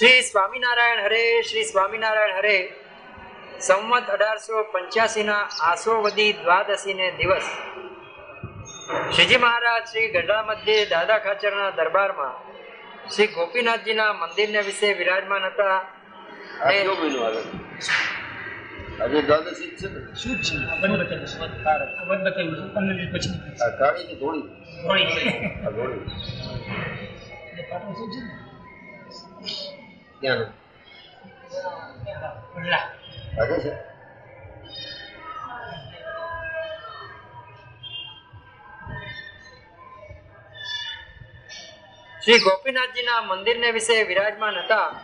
શ્રી સ્વામિનારાયણ હરે શ્રી સ્વામિનારાયણ હરે. સંવત અઢારસો પંચ્યાસી ના આસોવદી દ્વાદશી ને દિવસ. શ્રીજી મહારાજ શ્રી ગઢડા મધ્ય દાદા ખાચરના દરબારમાં શ્રી ગોપીનાથજીના મંદિરને વિશે વિરાજમાન હતા. આ કયો મહિનો આવે આજે દ્વાદશી છે શું છે? આ બંધ બતાવ્યું છે આ બંધ બતાવ્યું છે પંદર દિવસ પછી નીકળશે. આ કાળી કે ધોળી હોળી. આ ધોળી એટલે પાટણ શું છે ને? ક્યાં વડલા. આજે છે શ્રી ગોપીનાથજીના મંદિરને વિશે વિરાજમાન હતા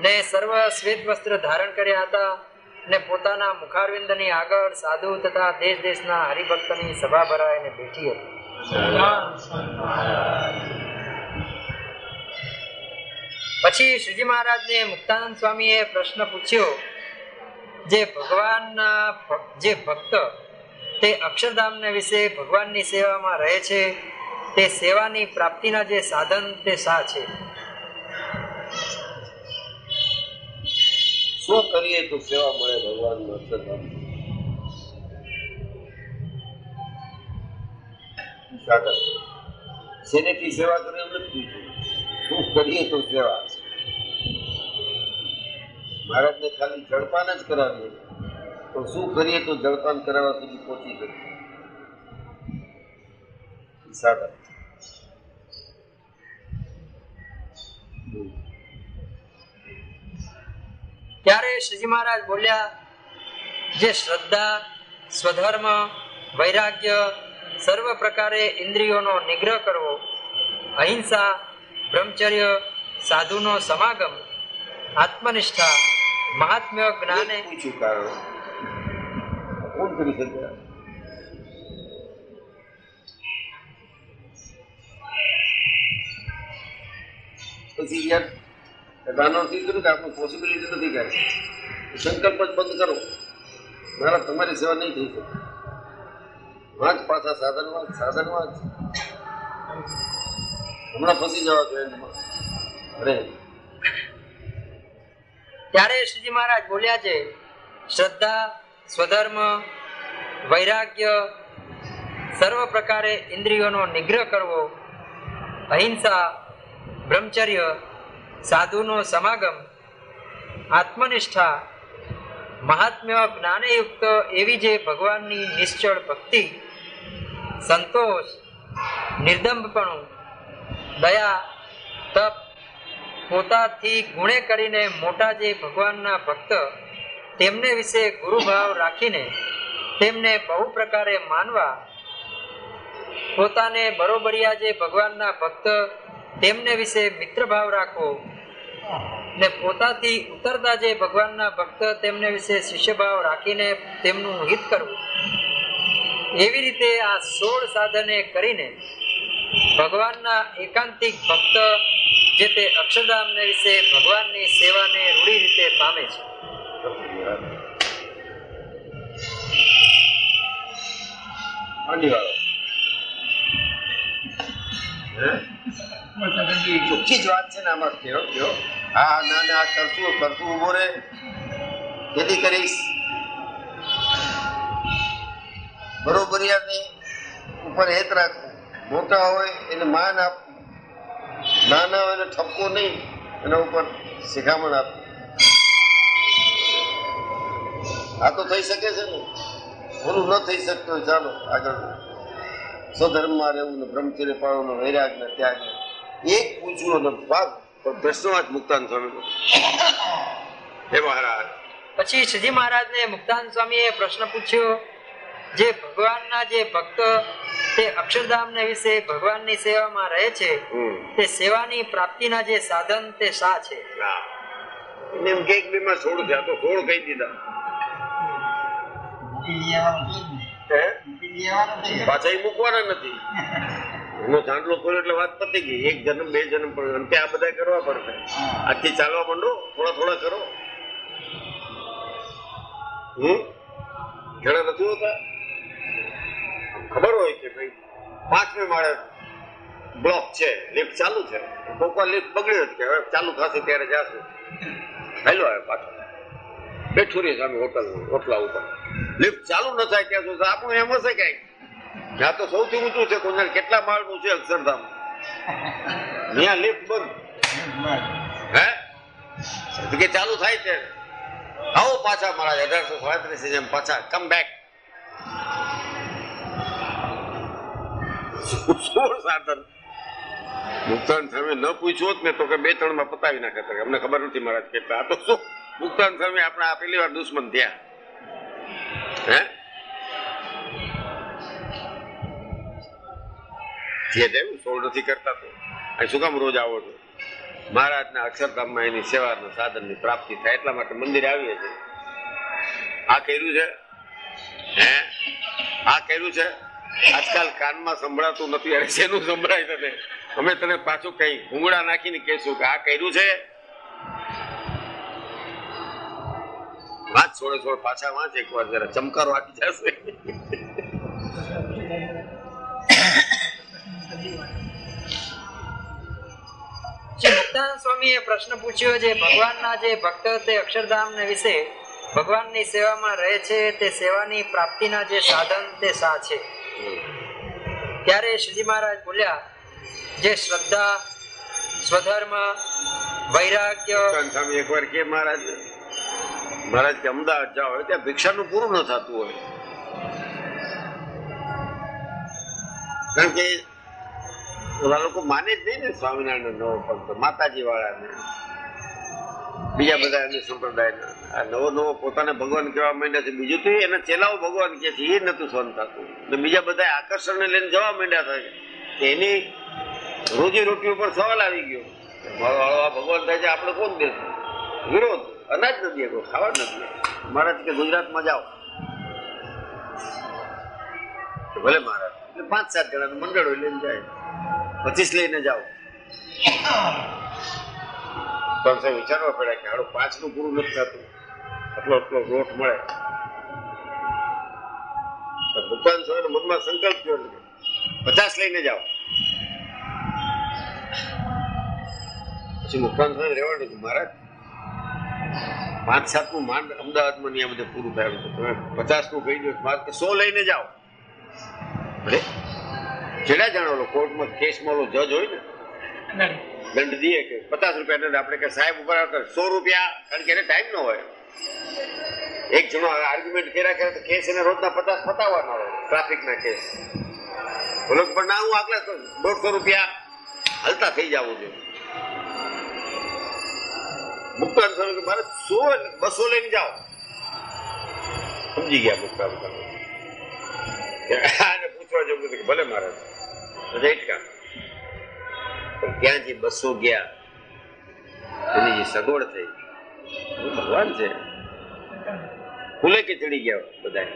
ને સર્વ શ્વેત વસ્ત્ર ધારણ કર્યા હતા ને પોતાના મુખારવિંદની આગળ સાધુ તથા દેશ દેશના હરિભક્તની સભા ભરાઈને બેઠી હતી પછી શ્રીજી મહારાજને મુક્તાનંદ સ્વામીએ પ્રશ્ન પૂછ્યો, જે ભગવાનના જે ભક્ત તે અક્ષરધામને વિશે ભગવાનની સેવામાં રહે છે, તે સેવાની પ્રાપ્તિના જે સાધન તે શા છે? શું કરીએ તો સેવા મળે ભગવાન અક્ષરધામ? શેનેથી સેવા કરે એમ શું કરીએ તો સેવા? મહારાજને ખાલી જળપાન જ કરાવીએ તો શું કરીએ તો જળપાન કરાવવા સુધી પહોંચી શકીએ સાધન ત્યારે શ્રીજી મહારાજ બોલ્યા, જે શ્રદ્ધા, સ્વધર્મ, વૈરાગ્ય સર્વ પ્રકારે ઇન્દ્રિયોનો નિગ્રહ કરવો, અહિંસા, બ્રહ્મચર્ય, સાધુનો સમાગમ, આત્મનિષ્ઠા મહાત્મ્ય જ્ઞાને પૂછ્યું કારણ. કોણ કરી શકે? પછી યાર આપણું પોસિબિલિટી નથી કરે સંકલ્પ જ બંધ કરો. મારા તમારી સેવા નહીં થઈ શકે. વાંચ પાછા સાધન વાંચ સાધન વાંચ હમણાં ફસી જવા જોઈએ અરે ત્યારે શ્રીજી મહારાજ બોલ્યા છે, શ્રદ્ધા, સ્વધર્મ, વૈરાગ્ય, સર્વ પ્રકારે ઇન્દ્રિયોનો નિગ્રહ કરવો, અહિંસા, બ્રહ્મચર્ય, સાધુનો સમાગમ, આત્મનિષ્ઠા, મહાત્મ્ય જ્ઞાનયુક્ત એવી જે ભગવાનની નિશ્ચળ ભક્તિ, સંતોષ, નિર્દંભપણું, દયા, તપ પોતાથી ગુણે કરીને મોટા જે ભગવાનના ભક્ત તેમને વિશે ગુરુભાવ રાખીને તેમને બહુ પ્રકારે માનવા, પોતાને બરોબરિયા જે ભગવાનના ભક્ત તેમને વિશે મિત્રભાવ રાખવો ને પોતાથી ઉતરતા જે ભગવાનના ભક્ત તેમને વિશે શિષ્યભાવ રાખીને તેમનું હિત કરવું. એવી રીતે આ સોળ સાધને કરીને ભગવાનના એકાંતિક ભક્ત જે તે અક્ષરધામને વિશે ભગવાનની સેવાને રૂઢી રીતે પામે છે. ચોખ્ખી જ વાત છે ને આમાં. કયો કયો હા ના ના, કરશું કરશું, ઊભો રે કરીશ. બરોબરિયાની ઉપર હેત રાખવું મોટા હોય એને માન આપવું નાના ના એને ઠપકો નહીં, એના ઉપર શિખામણ આપ. આ તો થઈ શકે છે ને. ઓલું ન થઈ શકતું ચાલો આગળ. સ્વધર્મમાં રહેવું ને બ્રહ્મચર્ય પાળવું ને વૈરાગ ને ત્યાગ ને. એક પૂછવું ને ભાગ પણ પ્રશ્નવાદ મુક્તાન સ્વામી હે મહારાજ. પછી શ્રીજી મહારાજને મુક્તાન સ્વામીએ પ્રશ્ન પૂછ્યો જે ભગવાનના જે ભક્ત તે અક્ષરધામને વિશે ભગવાનની સેવામાં રહે છે તે સેવાની પ્રાપ્તિના જે સાધન તે સા છે? એમ કે એક બે માં સોળ થયા તો છોડ કહી દીધા. પાછા એ મૂકવાના નથી. એનો ઝાંડલો ખોલ્યો એટલે વાત પતી ગઈ. એક જન્મ બે જન્મ પણ અંતે આ બધા કરવા પડશે. આજથી ચાલવા માંડો થોડા થોડા કરો. હમ? ઘણા નથી હોતા? ખબર હોય કે ભાઈ પાંચમે માળે બ્લોક છે, લિફ્ટ ચાલુ છે. કોક લિફ્ટ બગડ્યો જ કે હવે ચાલુ થશે ત્યારે જાશું. હેલો આવે પાછો. બેઠું રહી સામે હોટલ, હોટલા ઉપર. લિફ્ટ ચાલુ ન થાય ત્યાં સુધી આપણું એમ હશે કઈ. ત્યાં તો સૌથી ઊંચું છે કોને કેટલા માળનું છે અક્ષરધામ. ત્યાં લિફ્ટ બંધ. હે? કે ચાલુ થાય છે આવો પાછા મારા અઢારસો સાડત્રીસ જેમ પાછા કમ બેક સોળ મુક્તાન સામે ન પૂછ્યો જ ને તો કે બે ત્રણમાં પતાવી નાખે અમને ખબર નથી મહારાજ કેટલા તો શું? મુક્તાન સામે આપણે પેલી વાર દુશ્મન થયા. હે? જે તેમ સોળ નથી કરતા તો. અહીં શું કામ રોજ આવો છો? મહારાજના અક્ષરધામમાં એની સેવાના સાધનની પ્રાપ્તિ થાય એટલા માટે મંદિર આવીએ છીએ. આ કર્યું છે? હે? આ કર્યું છે? આજકાલ કાનમાં સંભળાતું નથી, અરે શેનું સંભળાય તને અમે તને પાછું કઈ ઘૂંગળા નાખીને કહેશું કે આ કર્યું છે? વાત છોડે છોડ પાછા વાંચ એક વાર જરા, ચમકારો આપી જશે. મુક્તાનંદ સ્વામીએ પ્રશ્ન પૂછ્યો જે ભગવાનના જે ભક્ત તે અક્ષરધામને વિશે ભગવાનની સેવામાં રહે છે, તે સેવાની પ્રાપ્તિના જે સાધન તે સા છે? ત્યારે શ્રીજી મહારાજ બોલ્યા, જે શ્રદ્ધા, સ્વધર્મ, વૈરાગ્ય સ્વામી એકવાર કે મહારાજ મહારાજ કે અમદાવાદ જાઓ હોય ત્યાં ભિક્ષાનું પૂરું ન થતું હોય. કારણ કે ઓલા લોકો માને જ નહીં ને સ્વામિનારાયણ નો પણ માતાજી વાળાને બીજા બધા એમની સંપ્રદાય. આ નવો નવો પોતાને ભગવાન કહેવા માંડ્યા છે. બીજું તો એના ચેલાઓ ભગવાન કે છે, એ નતું સહન થતું. ને બીજા બધા આકર્ષણને લઈને જવા માંડ્યા થાય એની રોજી રોટી ઉપર સવાલ આવી ગયો. મારો હાલો ભગવાન થાય છે, આપણે કોણ દેશું વિરોધ. અનાજ નથી કોઈ ખાવા નથી મહારાજ કે ગુજરાતમાં જાઓ. તો ભલે મહારાજ, એટલે પાંચ સાત જણાનું મંડળ લઈને જાય. પચીસ લઈને જાઓ. અમને વિચારવા પડ્યા કે હાલો પાંચ પૂરું નથી થતું. આટલો આટલો લોટ મળે. ભગવાન સ્વામી મનમાં સંકલ્પ થયો પચાસ લઈને જાઓ. પછી મુખાન સ્વામી રહેવાનું કે મહારાજ. પાંચ સાતનું માંડ અમદાવાદમાં ને બધે પૂરું થયું તમે પચાસનું કહી દો મારે કે સો લઈને જાઓ. ભલે જેડા જણા કોર્ટમાં કેસમાં જજ હોય ને. દંડ દઈએ કે પચાસ રૂપિયા દંડ આપણે કે સાહેબ ઉપર આવતા સો રૂપિયા કારણ કે એને ટાઈમ ન હોય. એક જણો આર્ગ્યુમેન્ટ કર્યા કરે તો કેસ એને રોજના પચાસ પતાવવાના હોય ટ્રાફિકના કેસ ઓલો કે પણ ના, હું આગલા તો દોઢસો રૂપિયા હલતા થઈ જવું જોઈએ મુક્તાન સ્વામી કે મારે સો બસો લઈને જાઓ. સમજી ગયા મુક્તાન સ્વામી. કે આને પૂછવા જેવું નથી કે ભલે મારે. રેટકા પણ ત્યાં જે બસો ગયા? એની જે સગવડ થઈ. ભગવાન છે. ખુલે કે ચડી ગયા બધા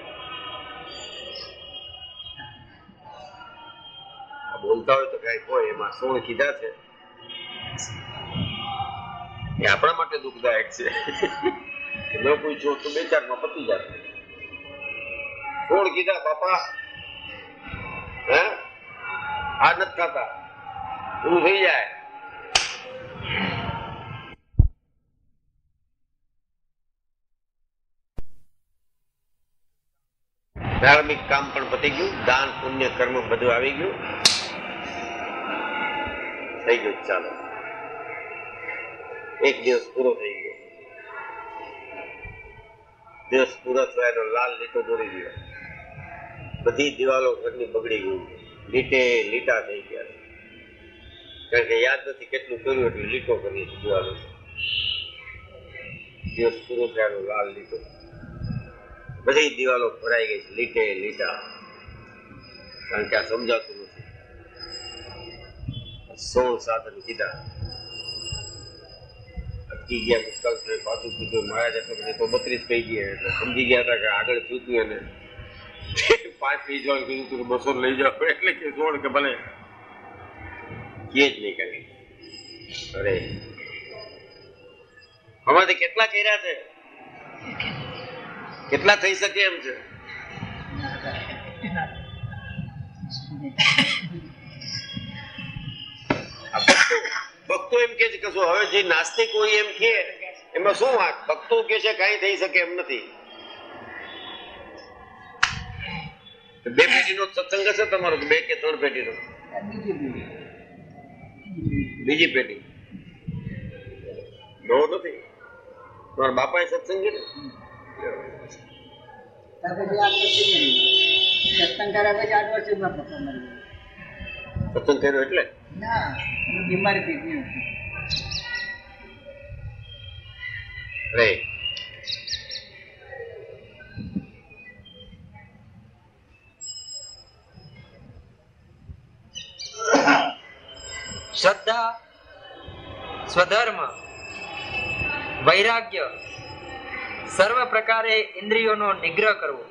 બોલતા હોય તો કઈ કોઈ એમાં સોળ કીધા છે. એ આપણા માટે દુઃખદાયક છે. ન જો તો બે ચારમાં પતી જાય. સોળ કીધા, બાપા. હે? આ નથી થતા. એવું થઈ જાય. ધાર્મિક કામ પણ પતી ગયું. દાન, પુણ્ય, કર્મ બધું આવી ગયું. થઈ ગયું, ચાલો. એક દિવસ પૂરો થઈ ગયો. દિવસ પૂરો થયો લાલ લીટો દોરી ગયો. બધી દિવાલો ઘરની બગડી ગયું લીટે લીટા થઈ ગયા કારણ કે યાદ નથી કેટલું કર્યું એટલું લીટો કરી દિવાલો દિવસ પૂરો થયાનો લાલ લીટો બધી દિવાલો ભરાઈ ગઈ છે લીટે લીટા કારણ કે આ સમજાતું નથી સોળ સાધન કીધા અટકી ગયા મુક્તાન સાહેબ પાછું કીધું મહારાજ એટલે મને તો બત્રીસ કહી ગયા એટલે સમજી ગયા હતા કે આગળ થયું એને પાંચ થઈ જવાનું કીધું તું બસો લઈ જાઓ એટલે કે સોળ કે ભલે કે જ નહીં કરી. અરે. આમાંથી કેટલા કર્યા છે? કેટલા થઈ શકે એમ છે? ભક્તો એમ કે છે કે શું હવે જે નાસ્તિક હોય એમ કે, એમાં શું વાત? ભક્તો કે છે કઈ થઈ શકે એમ નથી. બે પેઢીનો સત્સંગ હશે તમારો, બે કે ત્રણ પેઢીનો? બીજી પેઢી. નવો નથી. તમારા બાપાએ સત્સંગ ને સત્સંગ કર્યા પછી આઠ વર્ષે. સત્સંગ કર્યો એટલે? ના બીમારી થઈ ગઈ શ્રદ્ધા, સ્વધર્મ, વૈરાગ્ય, સર્વ પ્રકારે ઇન્દ્રિયોનો નિગ્રહ કરવો.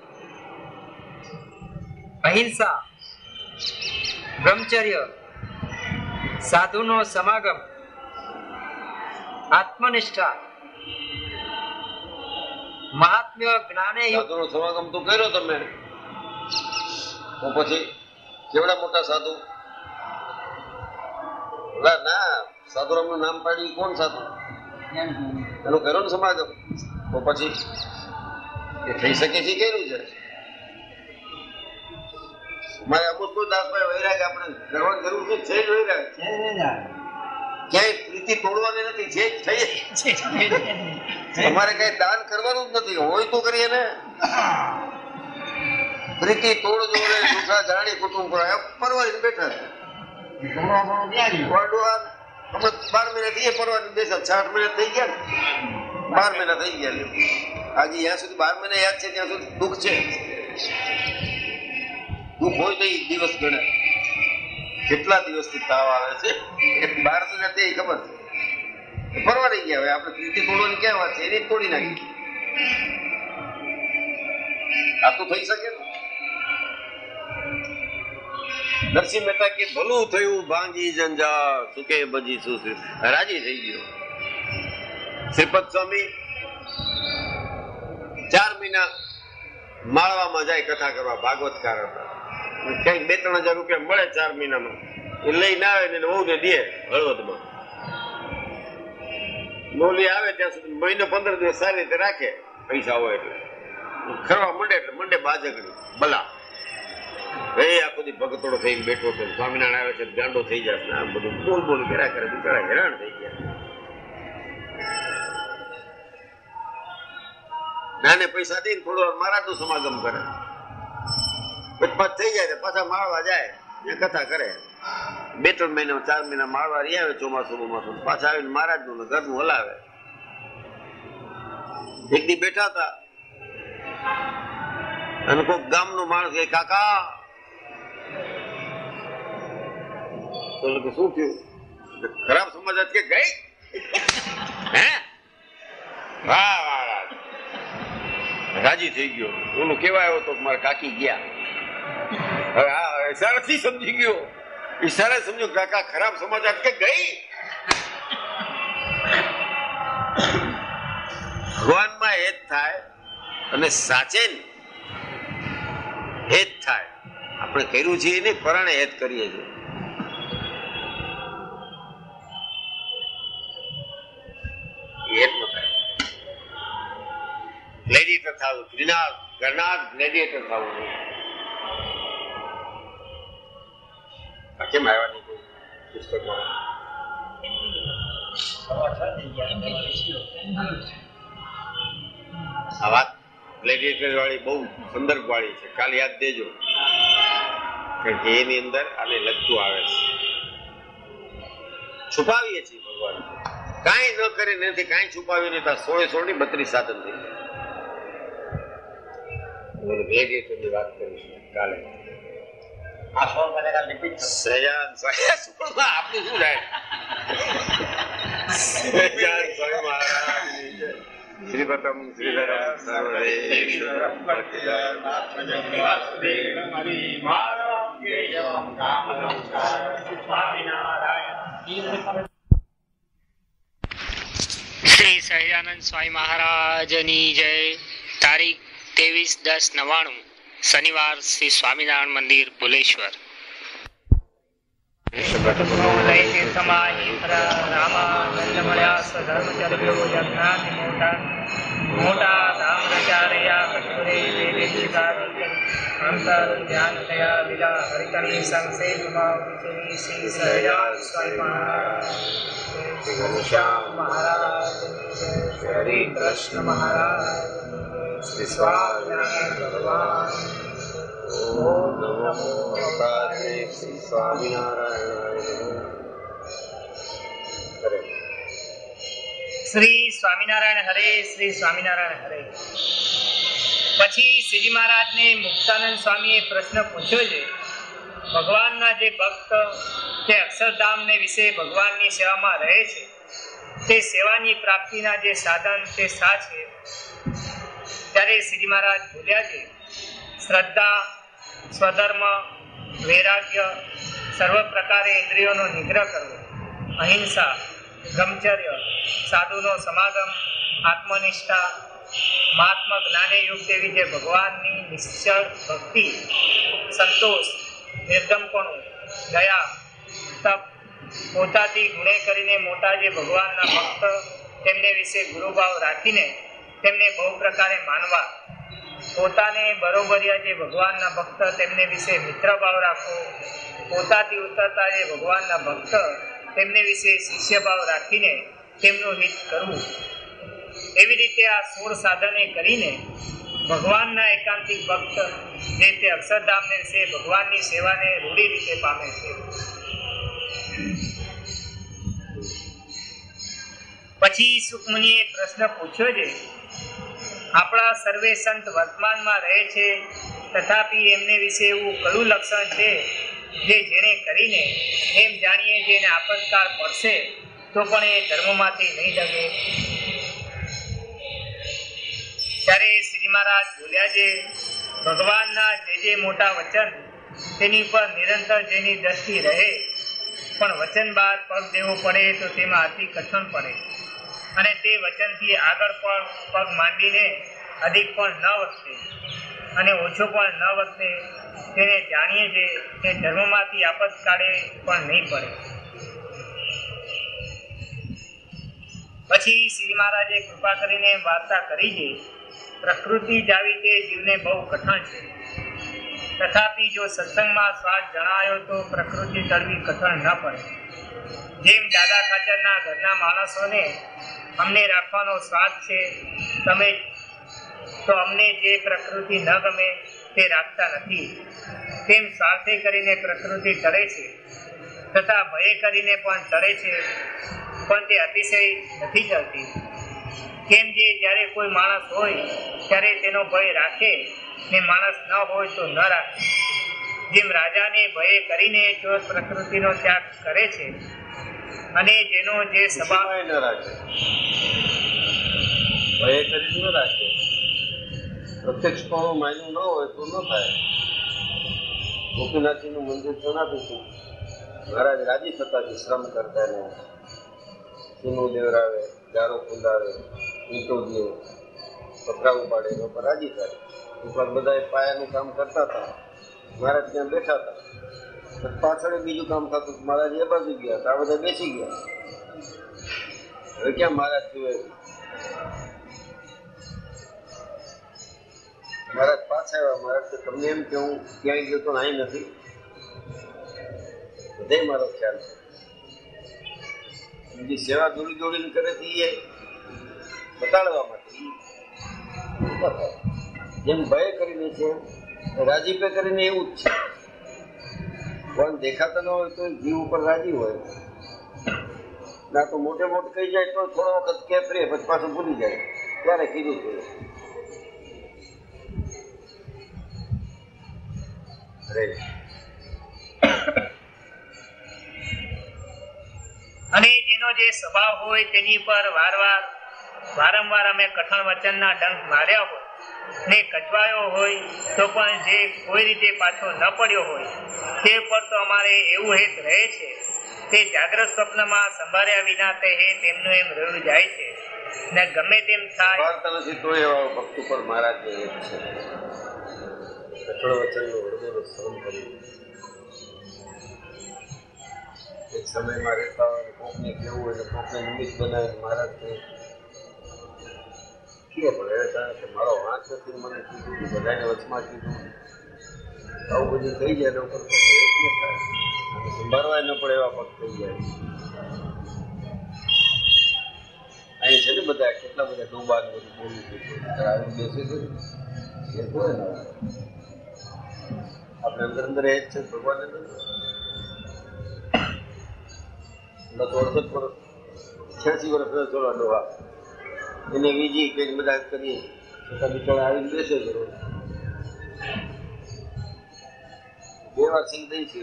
અહિંસા, બ્રહ્મચર્ય, સાધુનો સમાગમ, આત્મનિષ્ઠા, મહાત્મ્ય જ્ઞાને સાધુનો સમાગમ તો કર્યો તમે. પછી કેવડા મોટા સાધુ? ના સાધુરામનું નામ પાડ્યું કોણ સાધુ? એનું. કર્યો ને સમાગમ તો પછી એ થઈ શકે છે કેવું છે મારે અમુક કોઈ દાસભાઈ વૈરાગ આપણે કરવાની જરૂર છે છે જ વૈરાગ. ક્યાંય પ્રીતિ તોડવાની નથી છે જ થઈ. તમારે કઈ દાન કરવાનું જ નથી હોય તો કરીએ ને. પ્રીતિ તોડ જોડે દુખા જાણી કુટુંબ પર પરવારી બેઠા છે. ગયો. વાંઢું આ હમણાં બાર મહિના થઈ ગયા પરવાની મહિના થઈ ગયા બાર મહિના થઈ ગયા આજે જ્યાં સુધી બાર મહિના યાદ છે, ત્યાં સુધી દુઃખ છે. દુઃખ હોય તો દિવસ ગણે. કેટલા દિવસથી તાવ આવે છે? એ બાર સુધી તે ખબર છે. ફરવા નહીં ગયા હવે, આપણે પ્રીતિ તોડવાની ક્યાં વાત છે? એની તોડી નાખી. આ તો થઈ શકે ને. નરસિંહ મહેતા કે, ભલું થયું ભાંગી જંજાળ સુકે બજી સુશ્રી રાજી થઈ ગયો. શ્રીપદ સ્વામી ચાર મહિના માળવામાં જાય કથા કરવા ભાગવતકાર હતા ક્યાંક બે, ત્રણ હજાર રૂપિયા મળે ચાર મહિનામાં. એ લઈને આવે ને વહુને દે હળવદમાં. નોલી આવે ત્યાં સુધી મહિનો પંદર દિવસ સારી રીતે રાખે, પૈસા હોય એટલે. ખરવા મંડે એટલે મંડે બાજગડી, બલા. એ આ બધી ભગતોડો થઈને બેઠો છે. સ્વામિનારાયણ આવે છે, ગાંડો થઈ જશે આ બધું બોલ બોલ કર્યા કરે. બિચારા હેરાન થઈ ગયા નાને પૈસા દઈને થોડો વાર મહારાજનું સમાગમ કરે. પછી થઈ જાય પાછા માળવા જાય. ને કથા કરે. બે ત્રણ મહિના ચાર મહિના માળવા રહી આવે, ચોમાસું ચોમાસું પાછા આવીને મહારાજનું ઘર ઘરનું હલાવે. એક દી બેઠા હતા. અને કોઈક ગામનો માણસ કે, કાકા તો કે શું થયું? ખરાબ સમાચાર કે ગઈ? હે? વાહ વાહ રાજી થઈ ગયો. ઓલું કેવા આવ્યો તો મારા કાકી ગયા. હવે આ ઈશારાથી સમજી ગયો. ઈશારે સમજો કાકા ખરાબ સમાચાર કે ગઈ? ભગવાનમાં હેત થાય અને સાચે હેત થાય. આપણે કર્યું છે એને પરાણે હેત કરીએ છીએ. ગ્રીનાર ગરનાર ગ્લેડિએટર થવું જોઈએ. કેમ આવ્યા નહીં વાળી બહુ સંદર્ભ વાળી છે. કાલ યાદ દેજો. કારણ કે એની અંદર આને લગતું આવે છે. છુપાવીએ છીએ ભગવાન કાંઈ ન કરી નથી કાંઈ છુપાવી નહીં સોળે સોળની બત્રીસ સાધન થઈ ગયા. ગ્લેડિએટરની વાત કરીશું કાલે. આ સોળ કલાક રિપીટ સયાન સયા સુપરમાં શું થાય સયાન સ્વામી. શ્રીપતમ શ્રીધરમ શ્રી સહજાનંદ સ્વામી મહારાજની જય. તારીખ ત્રેવીસ દસ નવ્વાણું શનિવાર શ્રી સ્વામિનારાયણ મંદિર ભુલેશ્વર. મોટા ધામ રચારયા વેદે શિકારી અંતર ધ્યાન થયા વિલા હરિકરની સંસે વિમાવી શ્રી સહજાન સ્વામી મહારાજ શ્રી ઘનશ્યામ મહારાજ શ્રી હરિ કૃષ્ણ મહારાજ શ્રી સ્વામિનારાયણ ભગવાન ઓમ નમો ભગવતે શ્રી સ્વામિનારાયણ હરે શ્રી સ્વામિનારાયણ હરે શ્રી સ્વામિનારાયણ હરે પછી શ્રીજી મહારાજને મુક્તાનંદ સ્વામીએ પ્રશ્ન પૂછ્યો છે, ભગવાનના જે ભક્ત તે અક્ષરધામને વિશે ભગવાનની સેવામાં રહે છે, તે સેવાની પ્રાપ્તિના જે સાધન તે સા છે? ત્યારે શ્રી મહારાજ બોલ્યા છે, શ્રદ્ધા, સ્વધર્મ, વૈરાગ્ય, સર્વ પ્રકારે ઇન્દ્રિયોનો નિગ્રહ કરવો, અહિંસા બ્રહ્મચર્ય સાધુનો સમાગમ, આત્મનિષ્ઠા મહાત્મા જ્ઞાને યુક્ત એવી જે ભગવાનની નિશ્ચળ ભક્તિ, સંતોષ નિર્દમપણું દયા, તપ પોતાથી ગુણે કરીને મોટા જે ભગવાનના ભક્ત તેમને વિશે ગુરુભાવ રાખીને તેમને બહુ પ્રકારે માનવા, પોતાને બરોબરિયા જે ભગવાનના ભક્ત તેમને વિશે મિત્રભાવ રાખવો, પોતાથી ઉતરતા જે ભગવાનના ભક્ત તેમને વિશે શિષ્યભાવ રાખીને તેમનું હિત કરવું. એવી રીતે આ સોળ સાધને કરીને ભગવાનના એકાંતિક ભક્ત જે તે અક્ષરધામને છે, ભગવાનની સેવાને રૂઢી રીતે પામે છે. પછી સુખમુનિએ પ્રશ્ન પૂછ્યો છે, આપણા સર્વે સંત વર્તમાનમાં રહે છે, તથાપિ એમને વિશે એવું કયું લક્ષણ છે જે જેને કરીને એમ જાણીએ જેને આપતકાળ પડશે, તો પણ એ ધર્મમાંથી નહીં ડગે ત્યારે શ્રી મહારાજ બોલ્યા છે, ભગવાનના જે જે મોટા વચન તેની પર નિરંતર જેની દ્રષ્ટિ રહે, પણ વચન બહાર પગ દેવો પડે તો તેમાં અતિ કઠણ પડે. અને તે વચનથી આગળ પણ પગ માંડીને અધિક પણ ન વધશે અને ઓછો પણ ન વધશે તેને જાણીએ છે કે ધર્મમાંથી આપતકાળે પણ નહીં પડે. પછી શ્રી મહારાજે કૃપા કરીને વાર્તા કરી છે પ્રકૃતિ જાવી તે જીવને બહુ કઠણ છે. તથાપિ જો સત્સંગમાં સ્વાદ જણાયો તો પ્રકૃતિ તળવી કઠણ ન પડે. જેમ દાદા ખાચરના ઘરના માણસોને અમને રાખવાનો સ્વાદ છે, તમે તો અમને જે પ્રકૃતિ ન ગમે તે રાખતા નથી. તેમ સ્વાર્થે કરીને પ્રકૃતિ ટળે છે, તથા ભય કરીને પણ ટળે છે, પણ તે અતિશય નથી ચડતી કેમ જે જ્યારે કોઈ માણસ હોય ત્યારે તેનો ભય રાખે ને માણસ ન હોય તો ન રાખે. જેમ રાજાને ભય કરીને જો પ્રકૃતિનો ત્યાગ કરે છે અને જેનો જે સ્વભાવ ન રાખે. ભય કરી ન રાખે. પ્રત્યક્ષ પણ માન્યું ન હોય તો ન થાય. ગોપીનાથજીનું મંદિર જણાવીશું મહારાજ રાજી થતા શ્રમ કરતા ને ચીનું દેવરાવે ગારો કુંડાવે ઈંટો દે પથરા ઉપાડે એના પર રાજી થાય. ઉપર બધા એ પાયાનું કામ કરતા હતા. મહારાજ ત્યાં બેઠા હતા. તો પાછળ બીજું કામ થતું હતું. મહારાજ એ બાજુ ગયા હતા. આ બધા બેસી ગયા. હવે ક્યાં મહારાજ જુએ છે? મહારાજ પાછા આવ્યા. મહારાજ કે, તમને એમ કે, હું ક્યાંય ગયો તો અહીં નથી. બધે મારો ખ્યાલ છે. બીજી સેવા દોડી દોડીને કરે છે એ. બતાડવા માટે. જેમ ભય કરીને છે, રાજીપે કરીને એવું જ છે. પણ દેખાતા ન હોય તો જીવ ઉપર રાજી હોય. ના તો મોટે મોટે કહી જાય તો થોડો વખત કેપ રે પછી પાછું ભૂલી જાય. ત્યારે કીધું છે. અને જેનો જે સ્વભાવ હોય તેની પર વારવાર વારંવાર અમે કઠણ વચનના ડંખ માર્યા હોય, ને કચવાયો હોય, તો પણ જે કોઈ રીતે પાછો ન પડ્યો હોય, તે પર તો અમારે એવું હેત રહે છે. તે જાગ્રત સ્વપ્નમાં સંભાળ્યા વિના તે હે તેમનું એમ રહ્યું જાય છે. ને ગમે તેમ થાય નથી તો એવા ભક્ત ઉપર મહારાજ છે. કઠોળ વચનનો હૃદયનો શ્રમ કર્યો એક સમયમાં રહેતા હોય કોકને કેવું હોય કોકને નિમિત્ત બનાવીને મહારાજ કે મારો નથી બધું થઈ જાય અહીં છે ને બધા કેટલા બધા ડોબા બધું બોલું છે. આપણે અંદર અંદર એ જ છે ભગવાન તો. અડસઠ વર્ષ એને બીજી કઈ બધા કરીએ. છતાં બિચારા આવીને બેસે છે બે વાર સિંગ દઈ છે.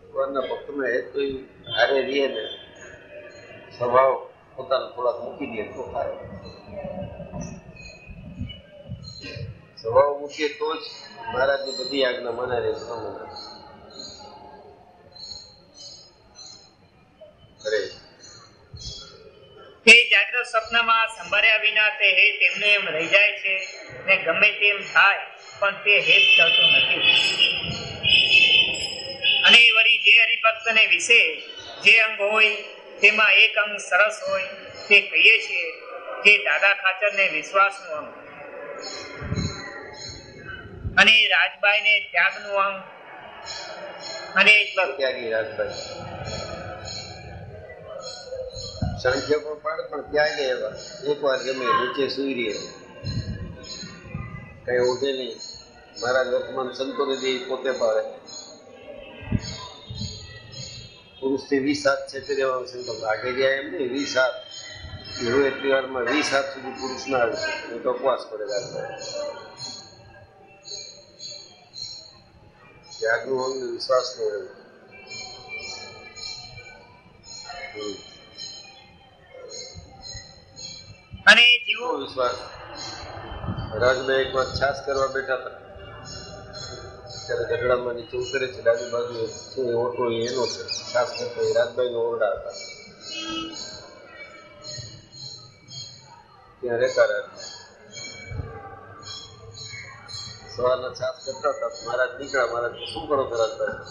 ભગવાનના ભક્તમાં એ તો હારે રહીએ ને. સ્વભાવ પોતાનો થોડાક મૂકી દે તો થાય સ્વભાવ મૂકીએ તો જ મહારાજની બધી આજ્ઞા મને રહે અરે તે જાગ્રત સ્વપ્નમાં સંભાળ્યા વિના તે હે તેમને એમ રહી જાય છે ને ગમે તેમ થાય પણ તે હેત થતું નથી. અને વળી જે હરિભક્તને વિશે જે અંગ હોય તેમાં એક અંગ સરસ હોય તે કહીએ છીએ જે દાદા ખાચરને વિશ્વાસનું અંગ. અને રાજબાઈને ત્યાગનું અંગ. અને ત્યાગી રાજભાઈ સંખ્યા પણ પાડે પણ ત્યાગે એવા. એક વાર જમે નીચે સુઈ રહે કઈ ઉઠે નહીં. મારા લોકમાન સંતોને દે પોતે પાડે. પુરુષથી વીસ હાથ છે રહેવાનું સંતો ભાગે ગયા એમ નહીં, વીસ હાથ. એવું એટલી વારમાં વીસ હાથ સુધી પુરુષ ના આવી શકે એ તો ઉપવાસ ત્યાગનું અંગ વિશ્વાસ નો હોય અને જીવો વિશ્વાસ. રાજભાઈ એક વાર છાસ કરવા બેઠા હતા. ત્યારે ગઢડામાં નીચે ઉતરે છે, ડાબી બાજુ છે ઓટો એનો છે. છાસ કરતો એ રાજભાઈ નો ઓરડા હતા. ત્યાં રહેતા રાજભાઈ સવારના છાસ કરતા હતા. મહારાજ નીકળ્યા. મહારાજ શું કરો છો રાજભાઈ?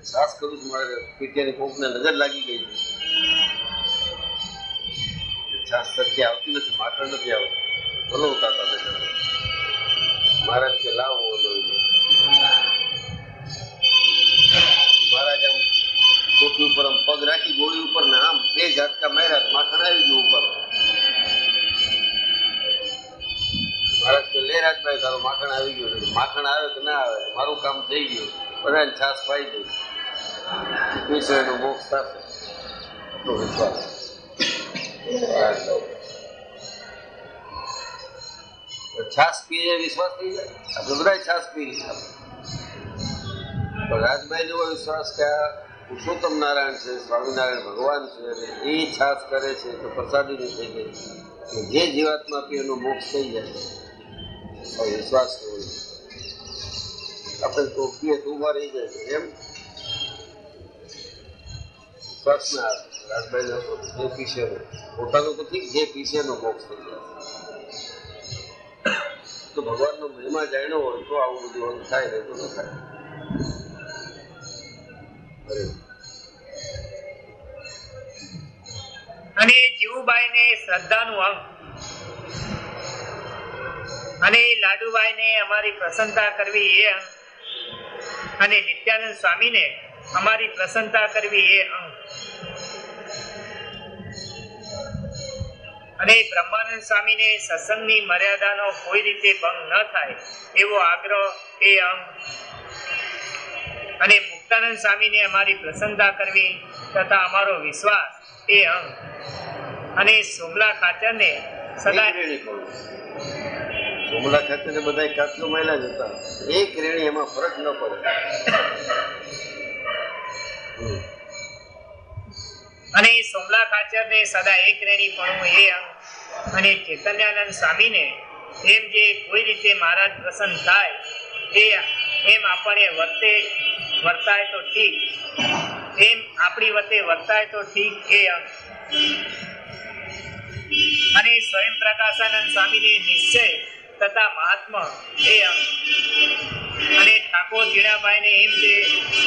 છાસ કરું છું. મારે પીટિયાની કોકને નજર લાગી ગઈ. છે સરખી આવતી નથી માખણ નથી આવતું. હલવતા તમે મહારાજ કે લાવો ઓલો મહારાજ આમ કોઠી ઉપર આમ પગ રાખી ગોળી ઉપર ને આમ બે ઝાટકા માર્યા માખણ આવી ગયું ઉપર. મહારાજ કે, લે રાજભાઈ, તારું માખણ આવી ગયું માખણ આવે કે ના આવે? મારું કામ થઈ ગયું. બધાને છાસ પાઈ દઈ વિષયનો મોક્ષ થશે. એટલો વિશ્વાસ. છાસ પીએ, વિશ્વાસ થઈ જાય? આપણે બધા છાસ પી પણ રાજભાઈ જેવો વિશ્વાસ કે પુરુષોત્તમ નારાયણ છે, સ્વામિનારાયણ ભગવાન છે એ છાસ કરે છે તો પ્રસાદીની થઈ ગઈ જે જીવાત્મા પીએ એનો મોક્ષ થઈ જાય. વિશ્વાસ કરવો આપણે તો પીએ તો ઊભા રહી જાય. એમ? વિશ્વાસ ના રાજભાઈ જે પીશે એનો. પોતાનું તો ઠીક જે પીશે એનો મોક્ષ થઈ જાય તો ભગવાનનો મહિમા જાણ્યો હોય તો આવું બધું થાય ને તો ન થાય અને જીવુભાઈ ને શ્રદ્ધાનું અંગ અને લાડુબાઈને અમારી પ્રસન્નતા કરવી એ અંગ અને નિત્યાનંદ સ્વામીને અમારી પ્રસન્નતા કરવી એ અંગ અને બ્રહ્માનંદ સ્વામીને સત્સંગની મર્યાદાનો કોઈ રીતે ભંગ ન થાય એવો આગ્રહ એ અંગ અને મુક્તાનંદ સ્વામીને અમારી પ્રસન્નતા કરવી તથા અમારો વિશ્વાસ એ અંગ અને સોમલા ખાચરને સદા સોમલા ખાચરને બધા કાચલો મહિલા જ હતા. એક રેણી એમાં ફરક ન પડે. અને સોમલા ખાચરને સદા એક રેણી પણ એ અને ચૈતન્યાનંદ સ્વામીને એમ જે કોઈ રીતે મહારાજ પ્રસન્ન થાય, એ એમ આપણે વર્તે, વર્તાય તો ઠીક. એમ આપણી વચ્ચે વર્તાય તો ઠીક એ અને સ્વયં પ્રકાશાનંદ સ્વામીને નિશ્ચય તથા મહાત્મા એ અને ઠાકોર જીણાભાઈને એમ જે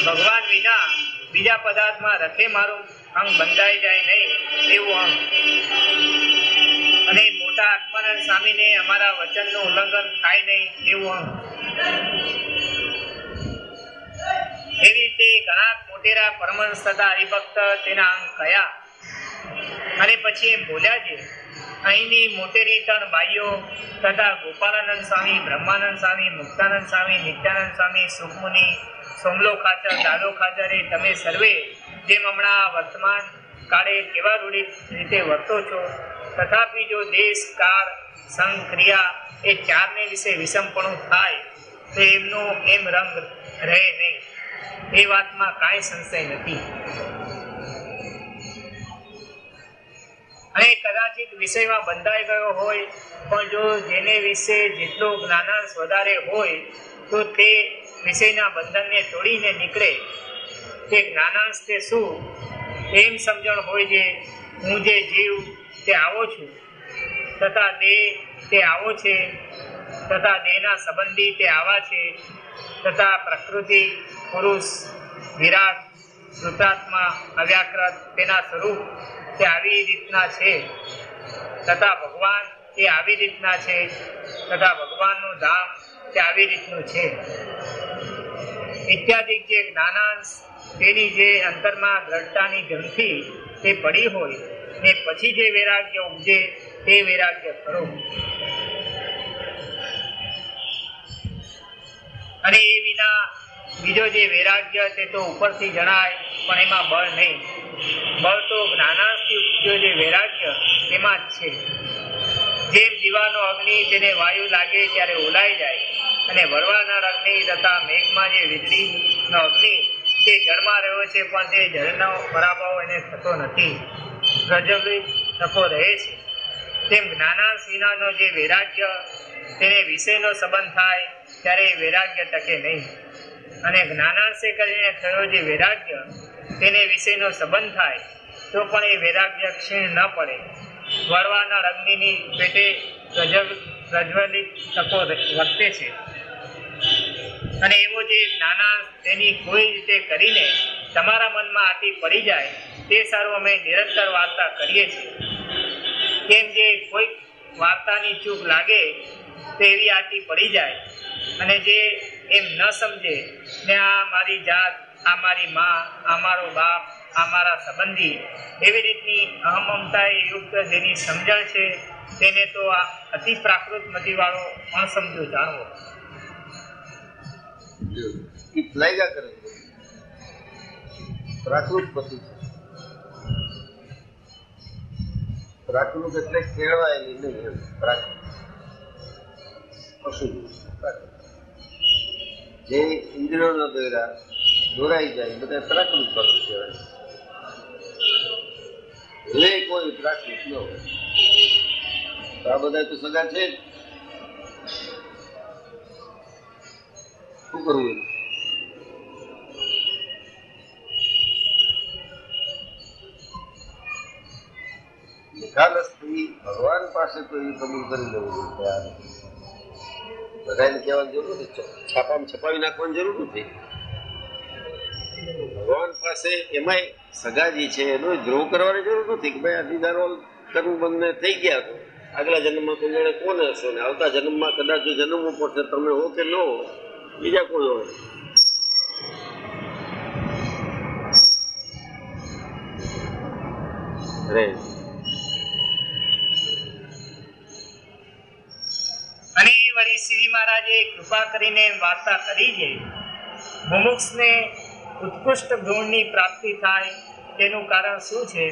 ભગવાન વિના બીજા પદાર્થમાં રખે મારું અંગ બંધાઈ જાય નહીં, એવું અંગ. અને મોટા આત્માનંદ સ્વામીને અમારા વચનનું ઉલ્લંઘન થાય નહીં, એવું અંગ. એવી રીતે ઘણા મોટેરા પરમહંસ તથા હરિભક્ત તેના અંગ કયા અને પછી એમ બોલ્યા છે, અહીંની મોટેરી ત્રણ ભાઈઓ તથા ગોપાલાનંદ સ્વામી, બ્રહ્માનંદ સ્વામી, મુક્તાનંદ સ્વામી, નિત્યાનંદ સ્વામી, સુખમુનિ, સોમલો ખાચર, દાદો એ તમે સર્વે જેમ હમણાં વર્તમાન કાળે કેવા રૂઢિત રીતે વર્તો છો, તથાપી જો દેશ, કાળ, સંઘ, ક્રિયા એ ચારને વિશે વિષમપણું થાય, તો એમનો એમ રંગ રહે નહીં. એ વાતમાં કાંઈ સંશય નથી. અને કદાચિત વિષયમાં બંધાઈ ગયો હોય, પણ જો જેને વિશે જેટલું જ્ઞાનાંશ વધારે હોય, તો તે વિષયના બંધનને તોડીને નીકળે. તે જ્ઞાનાંશ તે શું? એમ સમજણ હોય છે હું જે જીવ તે આવો છું, તથા દેહ તે આવો છે, તથા દેહના સંબંધી તે આવા છે, તથા પ્રકૃતિ, પુરુષ, વિરાટ શુદ્ધાત્મા અવ્યાકૃત તેના સ્વરૂપ તે આવી રીતના છે, તથા ભગવાન તે આવી રીતના છે, તથા ભગવાનનું ધામ તે આવી રીતનું છે. ઇત્યાદિ જે જ્ઞાનાંશ તેની જે અંતરમાં દ્રઢતાની ગ્રંથિ તે પડી હોય, ને પછી જે વૈરાગ્ય ઉપજે તે વૈરાગ્ય ખરું અને એ વિના બીજો જે વૈરાગ્ય તે તો ઉપરથી જણાય, પણ એમાં બળ નહીં. બળ તો ઉપજ્યો જે વૈરાગ્ય તેમાં જ છે. જેમ દીવાનો અગ્નિ તેને વાયુ લાગે ત્યારે ઓલાઈ જાય, અને વરવાના અગ્નિ તથા મેઘમાં જે વીજળીનો અગ્નિ તે જળમાં રહ્યો છે, પણ તે જળનો પરાભાવ એને થતો નથી. પ્રજ્વલિત થતો રહે છે. તેમ જ્ઞાનાંશ વિનાનો જે વૈરાગ્ય, તેને વિષયનો સંબંધ થાય, ત્યારે એ વૈરાગ્ય ટકે નહીં. અને જ્ઞાનાશે કરીને થયો જે વૈરાગ્ય, તેને વિષયનો સંબંધ થાય, તો પણ એ વૈરાગ્ય ક્ષીણ ન પડે. વળવાના અગ્નિની પેટે પ્રજ્વ પ્રજ્વલિત તકો વર્તે છે. અને એવો જે નાના તેની કોઈ રીતે કરીને તમારા મનમાં આટી પડી જાય, તે સારું અમે નિરંતર વાર્તા કરીએ છીએ. કેમ જે કોઈ વાર્તાની ચૂક લાગે, તો એવી આટી પડી જાય. અને જે એમ ન સમજે, ને આ મારી જાત, આ મારી મા, આ મારો બાપ, આ મારા સંબંધી, એવી રીતની અહમમતા યુક્ત જેની સમજણ છે, તેને તો આ અતિ પ્રાકૃત મતિવાળો અણસમજો જાણવો. એ લાગ્યા કરે. પ્રાકૃત પતિ પ્રાકૃત એટલે કેળવાયેલી નહીં, એમ. પ્રાકૃત પશુ. જે ઇન્દ્રિયોના દોરા દોરાઈ જાય, બધા પ્રાકૃત પશુ કહેવાય. લે કોઈ પ્રાકૃત ન હોય. આ બધા તો સગા છે જ. શું કરવું એનું? નિખાલસથી ભગવાન પાસે તો એ કબૂલ કરી લેવું જોઈએ બધાને કહેવાની જરૂર નથી. છાપામાં છપાવી નાખવાની જરૂર નથી. ભગવાન પાસે એમાંય સગાજી છે એનો ધ્રુવ કરવાની જરૂર નથી કે ભાઈ આ દીદારો બંને થઈ ગયા તો આગલા જન્મમાં તો જાણે કોને હશો ને? આવતા જન્મમાં કદાચ જો જન્મવું પડશે તમે હો કે ન હો બીજા કોઈ હોય. અને વળી પ્રાપ્તિ થાય તેનું કારણ શું છે?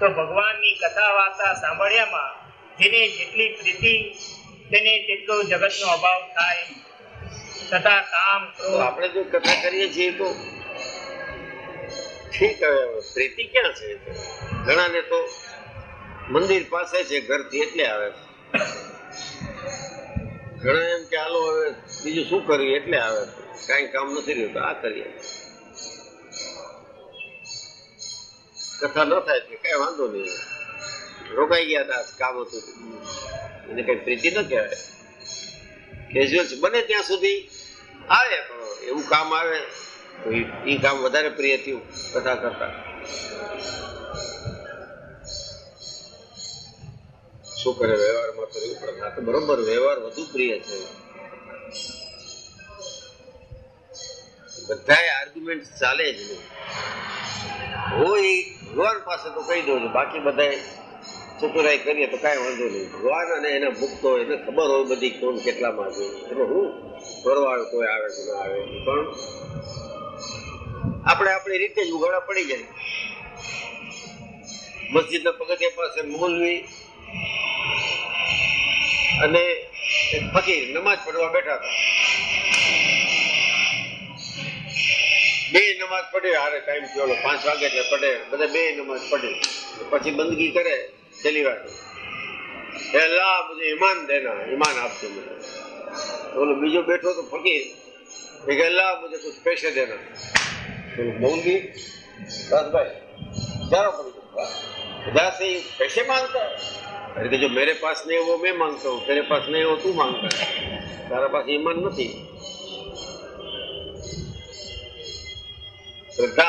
તો ભગવાનની કથા વાર્તા સાંભળ્યામાં જેને જેટલી પ્રીતિ, તેને તેટલો જગતનો અભાવ થાય. તથા કામ આપણે જો કથા કરીએ છીએ તો ઠીક હવે પ્રીતિ ક્યાં છે? ઘણાને તો મંદિર પાસે છે, ઘરથી એટલે આવે. ઘણા એમ કે, હાલો, હવે બીજું શું કરીએ? એટલે આવે. કાંઈ કામ નથી રહ્યું, તો આ કરીએ. કથા ન થાય છે, કઈ વાંધો નહીં. રોકાઈ ગયા હતા કામ હતું. એને કઈ પ્રીતિ ન કહેવાય. કેઝ્યુઅલ બને ત્યાં સુધી આવે એવું કામ આવે, તો એ કામ વધારે પ્રિય થયું કથા કરતા. શું કરે વ્યવહારમાં તો એવું પડે. તો બરોબર, વ્યવહાર વધુ પ્રિય છે. બધા આર્ગ્યુમેન્ટ ચાલે જ નહીં. હોય ભગવાન પાસે તો કહી દઉં છું. બાકી બધાય ચતુરાઈ કરીએ તો કાંઈ વાંધો નહીં. ભગવાન અને એના ભૂખતો એને ખબર હોય બધી કોણ કેટલામાં છે. એટલે હું ભરવાડ કોઈ આવે કે ના આવે. પણ આપણે આપણી રીતે જ ઉઘાડા પડી જાય. મસ્જિદના પગથિયા પાસે મૌલવી અને ફકીર નમાજ પડવા બેઠા હતા. બે નમાજ પડે હારે ટાઈમ થયો પાંચ વાગે એટલે પડે બધા બે નમાજ પડે પછી બંદગી કરે. દલીવાડો અલ્લાહ મુજે ઈમાન દેના ઈમાન આપજો મુજે બોલો બીજો બેઠો તો ફકીર એ કે અલ્લાહ મુજે કુછ પૈસે દેના બોલો મૌલવી राजभाई हज़ारों करोड़ खुदा से पैसे माँगता है अरे जो मेरे पास नहीं वो मैं माँगता हूँ तेरे पास नहीं वो तू माँगता है तारा पास ईमान नहीं શ્રદ્ધા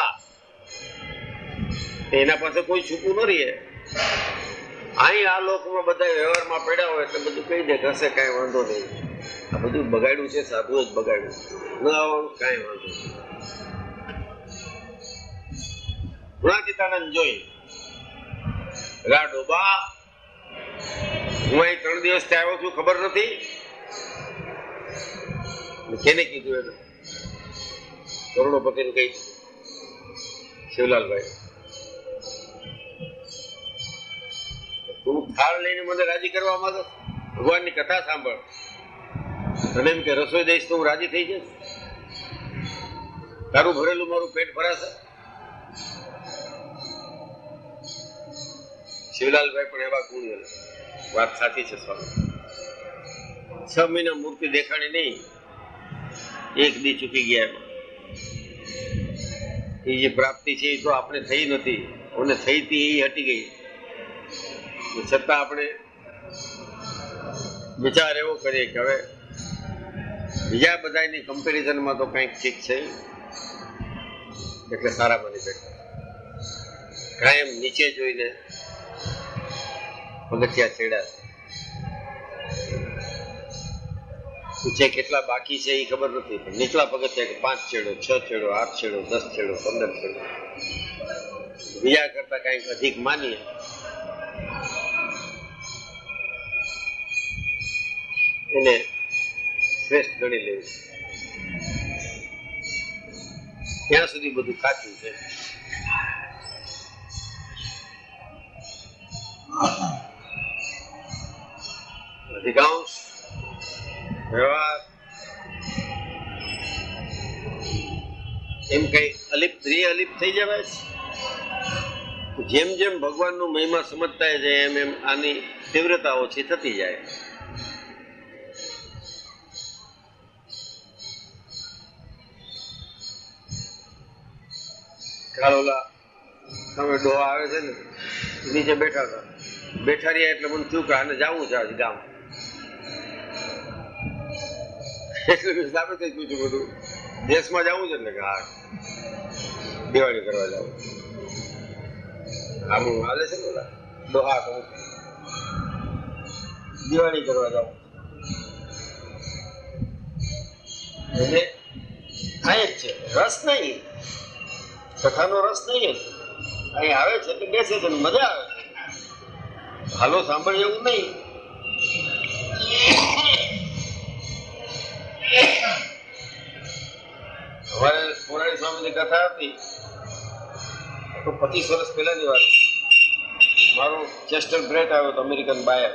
એના પાસે કોઈ છૂપું ન રહે અહીં આ લોકમાં બધા વ્યવહારમાં પડ્યા હોય એટલે બધું કહી દે ઘસે કાંઈ વાંધો નહીં. આ બધું બગાડ્યું છે સાધુ જ બગાડ્યું ન આવવાનું કાંઈ વાંધો ગુણાતીતાનંદ જોઈ. રા ડોબા, હું અહીં ત્રણ દિવસથી આવ્યો છું, ખબર નથી? કેને કીધું એને? કરોડોપતિને કહી દીધું. શિવલાલભાઈ. તું થાળ લઈને મને રાજી કરવા માંગો? ભગવાનની કથા સાંભળ. અને એમ કે રસોઈ દઈશ તો હું રાજી થઈ જઈશ. તારું ભરેલું મારું પેટ ભરાશે. શિવલાલભાઈ પણ એવા ગુણ વાત સાચી છે, સ્વામી. છ મહિના મૂર્તિ દેખાણી નહીં. એક દી ચૂકી ગયા એમાં. એ જે પ્રાપ્તિ છે એ તો આપણે થઈ નથી. અને થઈ હતી એ હટી ગઈ. છતાં આપણે વિચાર એવો કરીએ કે હવે બીજા બધાની કમ્પેરિઝનમાં તો કંઈક ઠીક છે. એટલે સારા બની શકે. કાયમ નીચે જોઈને પગથિયા છેડ્યા છે. ઊંચે કેટલા બાકી છે એ ખબર નથી, પણ નીચલા પગથિયા કે પાંચ છેડો, છ છેડો, આઠ છેડો, દસ છેડો, પંદર છેડો. બીજા કરતા કંઈક અધિક માનીએ. એને શ્રેષ્ઠ ગણી લેવું. ત્યાં સુધી બધું કાચું છે. અધિકાંશ વ્યવહાર એમ કઈ અલિપ્ત ત્રિય અલિપ્ત થઈ જવાય છે? જેમ જેમ ભગવાનનો મહિમા સમજતા જાય એમ એમ આની તીવ્રતા ઓછી થતી જાય કાલ સામે ડોહા આવે છે ને, નીચે બેઠા હતા. બેઠા રહ્યા એટલે મને થયું કે આને જવું છે આજે ગામ. એટલે મેં સામે થઈ પૂછ્યું બધું, દેશમાં જવું છે ને કે હા દિવાળી કરવા જવું. આમ હાલે છે ને બોલા ડોહા કહું દિવાળી કરવા જવું. એટલે થાય જ છે, રસ નહીં. કથાનો રસ નહીં અહીં આવે છે એટલે બેસે છે મજા આવે હાલો સાંભળે એવું નહીં. સવારે પુરાણી સ્વામીની કથા હતી. તો પચીસ વર્ષ પહેલાની વાત. મારો ચેસ્ટર બ્રેટ આવ્યો હતો અમેરિકન બાયર.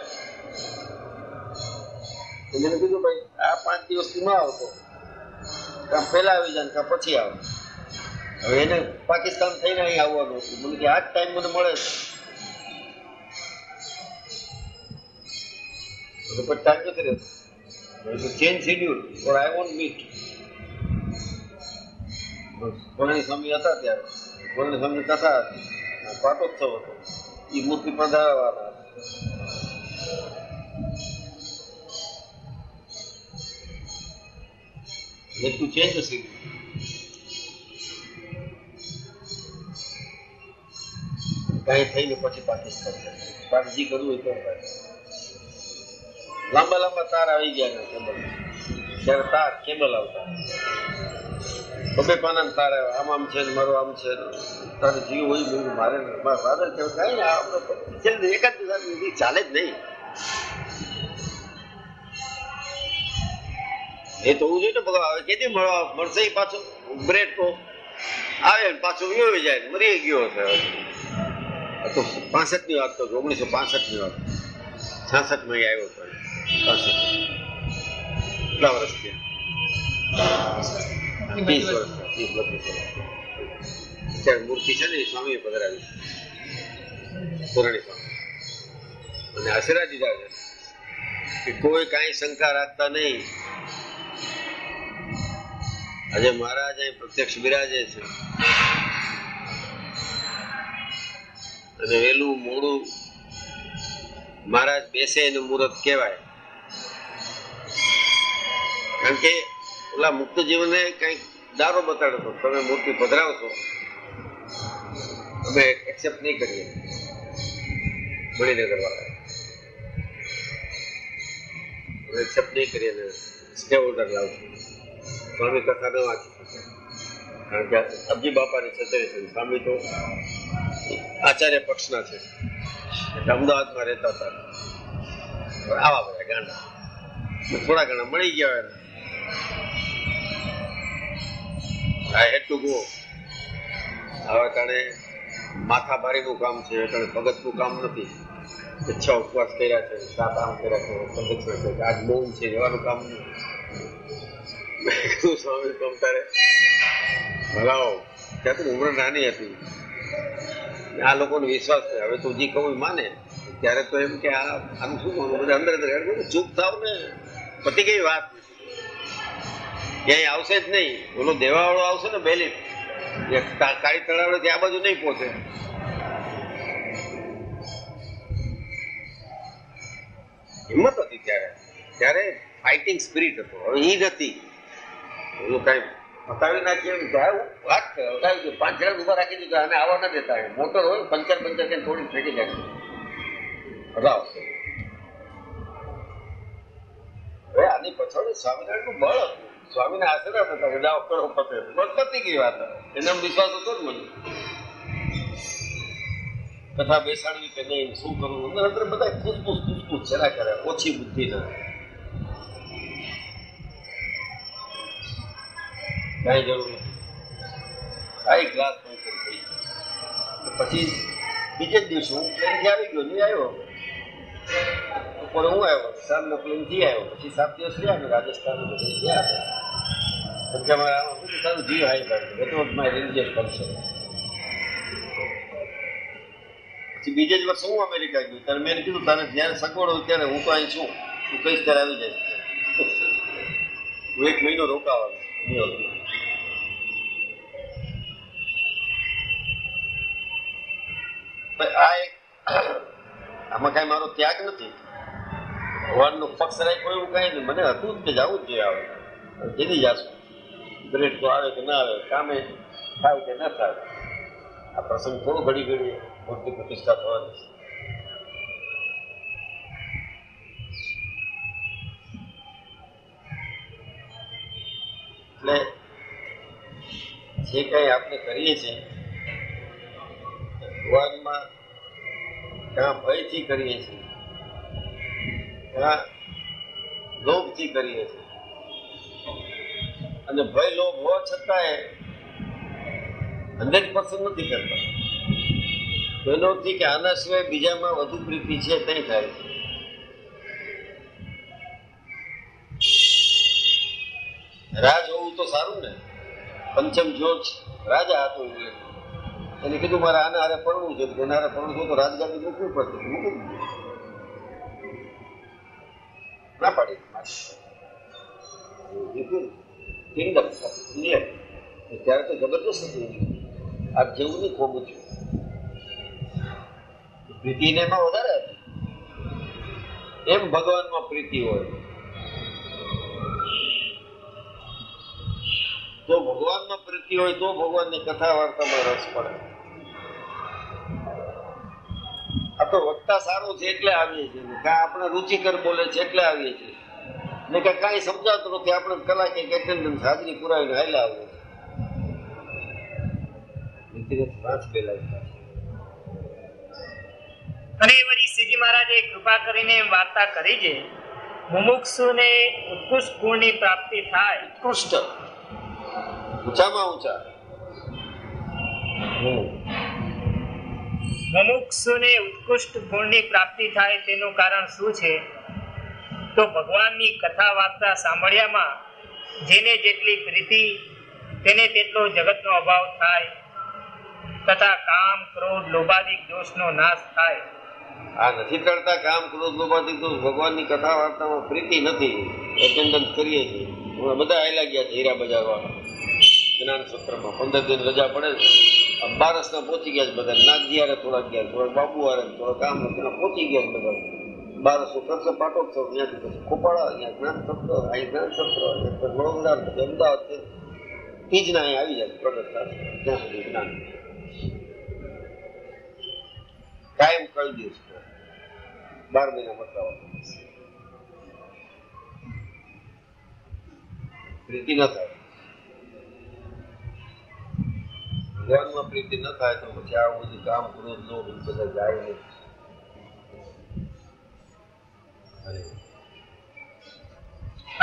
એને કીધું, ભાઈ, આ પાંચ દિવસથી ન આવતો. કાં પહેલા આવી જાય કાં પછી આવે હવે એને પાકિસ્તાન થઈને અહીં આવવાનું હતું. મને કે આ જ ટાઈમ મને મળે છે. પછી ટાઈમ નથી રહેતો change schedule or I want meet Purni Swami હતા ત્યારે? પૂર્ણી સ્વામી કથા હતી? પાટોત્સવ હતો. એ મૂર્તિ પધારવાના તું ચેન્જ થઈ ગયું કાંઈ થઈને પછી પાકિસ્તાન. તારે જે કરવું હોય તો લાંબા લાંબા તાર આવી ગયા કેબલ ત્યારે તાર કેબલ આવતા. બબે પાના તાર આવ્યા. આમ આમ છે ને મારો આમ છે તારે જીવ હોય મેં મારે મારા ફાધર નહીં, આપણે એકાદ દિવસ ચાલે જ નહીં. એ તો હું જોઈને ભગવાન હવે કેદી મળવા મળશે પાછું પાછો? બ્રેડ તો. આવે પાછો વયો જાય મરી ગયો. આ તો પાસઠની વાત તો ઓગણીસો પાસઠની વાત. છાસઠમાં આવ્યો હતો. પાસઠ. કેટલા વર્ષ થયા? ત્રીસ વર્ષ ત્રીસ વર્ષ અત્યારે મૂર્તિ છે ને, એ પધરાવી પુરાણી સ્વામી. અને આશીર્વાદ દીધા છે. કે કોઈ કાંઈ શંકા રાખતા નહીં. આજે મહારાજ અહીં પ્રત્યક્ષ બિરાજે છે. અને વહેલું મોડું મહારાજ બેસે એનું મુહૂર્ત કહેવાય. કારણ કે ઓલા મુક્ત જીવને કંઈક દારો બતાડો તમે મૂર્તિ પધરાવશો, અમે એક્સેપ્ટ નહીં કરીએ. મણિનગર વાળા એક્સેપ્ટ નહીં કરીએ ને સ્ટે ઓર્ડર લાવશું. સ્વામી કથા ન વાંચી શકે. કારણ કે અબજી બાપાની છત્રી છે સ્વામી તો આચાર્ય પક્ષના છે. એટલે અમદાવાદમાં રહેતા હતા. આવા બધા ગાંડા. થોડા ઘણા મળી ગયા હોય આઈ હેડ ટુ ગો હવે તાણે માથા ભારીનું કામ છે એટલે ભગતનું કામ નથી. છ ઉપવાસ કર્યા છે, સાત આમ કર્યા છે પ્રદક્ષિણા છે આજ મૌન છે એવાનું કામ નથી. કીધું સ્વામી તમ તારે ભલાઓ. ત્યાં તો ઉંમર નાની હતી. આ લોકોનો વિશ્વાસ છે. હવે તો જે કહું માને, ત્યારે તો એમ કે આ આનું શું માનવું બધા અંદર અંદર ચૂપ થાવ ને. પતી ગઈ વાત. ક્યાંય આવશે જ નહીં. ઓલો દેવાવાળો આવશે ને બેલી. કાળી તળાવડે ત્યાં બાજુ નહીં પહોંચે. હિંમત હતી ત્યારે. ત્યારે ફાઇટિંગ સ્પિરિટ હતો. હવે એ જ હતી. ઓલું કાંઈ પતાવી નાખીએ વાત હટાવી દો પાંચ જણા ઊભા રાખી દીધા અને આવવા ના દેતા મોટર હોય, પંચર પંચર કે થોડી ફેંકી નાખી. હટાવ હવે આની પછાડી સ્વામિનારાયણનું બળ હતું. સ્વામીના આશીર્વાદ હતા. કે જાઓ કરો પતે બસ પતી ગઈ વાત એને વિશ્વાસ હતો જ મને. કથા બેસાડવી કે નહીં, શું કરવું? અંદર બધા ખુશબુશ ખુશબુશ જરા કરે ઓછી બુદ્ધિ ના કાંઈ જરૂર નથી. કઈ ક્લાસ ફંક્શન થઈ પછી બીજે જ દિવસે હું પ્લેનથી આવી ગયો, નહીં આવ્યો? બપોરે હું આવ્યો. સાંજનો પ્લેનથી આવ્યો. પછી સાત દિવસ રહ્યા અમે રાજસ્થાન બધે ગયા. સંખ્યા મારા બધું તારું જીવ હાઈ કાઢ્યું એટલો માય રિલિજિયસ ફંક્શન પછી બીજે જ વર્ષે હું અમેરિકા ગયો. ત્યારે મેં કીધું, તારે જ્યારે સગવડ હોય ત્યારે હું તો અહીં છું. તું કઈશ ત્યારે આવી જાય હું એક મહિનો રોકાવાનો. ન્યુયોર્કમાં. પણ આ એક આમાં કાંઈ મારો ત્યાગ નથી. ભગવાનનો પક્ષ રાખ્યો એવું કઈ નહીં. મને હતું જ કે જવું જ જોઈએ આવે. જેની જશું બ્રેડ તો આવે કે ના આવે, કામે થાય કે ના થાય. આ પ્રસંગ થોડું ઘડી ઘડી મૂર્તિ પ્રતિષ્ઠા થવાની છે. એટલે જે કઈ આપણે કરીએ છીએ ભગવાનમાં ઘણા ભયથી કરીએ છીએ. ઘણા લોભથી કરીએ છીએ. અને ભય લોભ હોવા છતાંય હંડ્રેડ પર્સન્ટ નથી કરતા. એ કે આના સિવાય બીજામાં વધુ પ્રીતિ છે તે થાય છે. રાજ હોવું તો સારું ને? પંચમ જ્યોત રાજા હતો એટલે. એને કીધું મારે આને હારે પડવું છે. એને હારે પડવું છે તો રાજગાદી મૂકવી પડશે. મૂકી. ના પાડી. કિંગડમ ઇંગ્લેન્ડ ત્યારે તો જબરદસ્ત હતું આ જેવું નહીં ખોબું છે પ્રીતિને એમાં વધારે એમ ભગવાનમાં પ્રીતિ હોય. તો ભગવાનમાં પ્રીતિ હોય તો ભગવાનની કથા વાર્તામાં રસ પડે. આ તો વક્તા સારો છે એટલે આવીએ છીએ ને. આપણે રુચિકર બોલે છે એટલે આવીએ છીએ. ને કે કાંઈ સમજાતું નથી. આપણે કલાક એટેન્ડન્સ હાજરી પુરાવીને હાલ્યા આવીએ અને વળી શ્રીજી મહારાજે કૃપા કરીને વાર્તા કરી છે. મુમુક્ષુને ઉત્કૃષ્ટ ગુણની પ્રાપ્તિ થાય. ઉત્કૃષ્ટ. ઊંચામાં ઊંચા. મુમુક્ષુને ઉત્કૃષ્ટ ગુણની પ્રાપ્તિ થાય તેનું કારણ શું છે? તો ભગવાનની કથા વાર્તા સાંભળ્યામાં જેને જેટલી પ્રીતિ તેને તેટલો જગતનો અભાવ થાય. તથા કામ ક્રોધ લોભાદિક દોષનો નાશ થાય. આ નથી કરતા કામ ક્રોધ લોભાદિક દોષ. ભગવાનની કથા વાર્તામાં પ્રીતિ નથી. એટેન્ડન્સ કરીએ છીએ. બધા આયલા ગયા છે હીરા બજારવા જ્ઞાન સત્રમાં પંદર દિન રજા પડે છે. બારસના પહોંચી ગયા છે બધા નાગજી હારે થોડાક ગયા થોડાક બાબુ હારે થોડા કામ પહોંચી ગયા છે બધા બારસો કરશે પાટોત્સવ ત્યાંથી પછી ખોપાળા, અહીંયા જ્ઞાન સત્ર અહીં જ્ઞાન સત્ર વડોદરા અમદાવાદ તીજના અહીંયા આવી જાય પ્રગટ ત્યાં સુધી જ્ઞાન કાયમ કરી દઈશ બાર મહિના બતાવવા પ્રીતિ ન થાય. ભગવાનમાં પ્રીતિ ન થાય તો પછી આ બધું કામ ક્રોધ નો બધા જાય નહીં.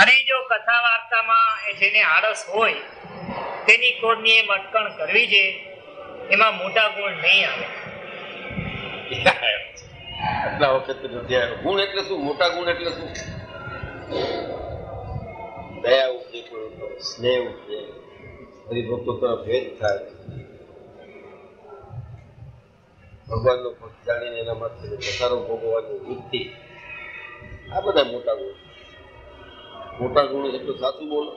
અને જો કથા વાર્તામાં એ જેને આળસ હોય તેની કોડની એ મટકણ કરવી છે એમાં મોટા ગુણ નહીં આવે. આટલા વખત નથી આવ્યો ગુણ એટલે શું? મોટા ગુણ એટલે શું? દયા ઉપજે સ્નેહ ઉપજે હરિભક્તો તરફ ભેદ થાય. ભગવાનનો ભક્ત જાણીને એના માટે પસારો ભોગવવાની વૃત્તિ. આ બધા મોટા ગુણ. મોટા ગુણ એટલું સાચું બોલો.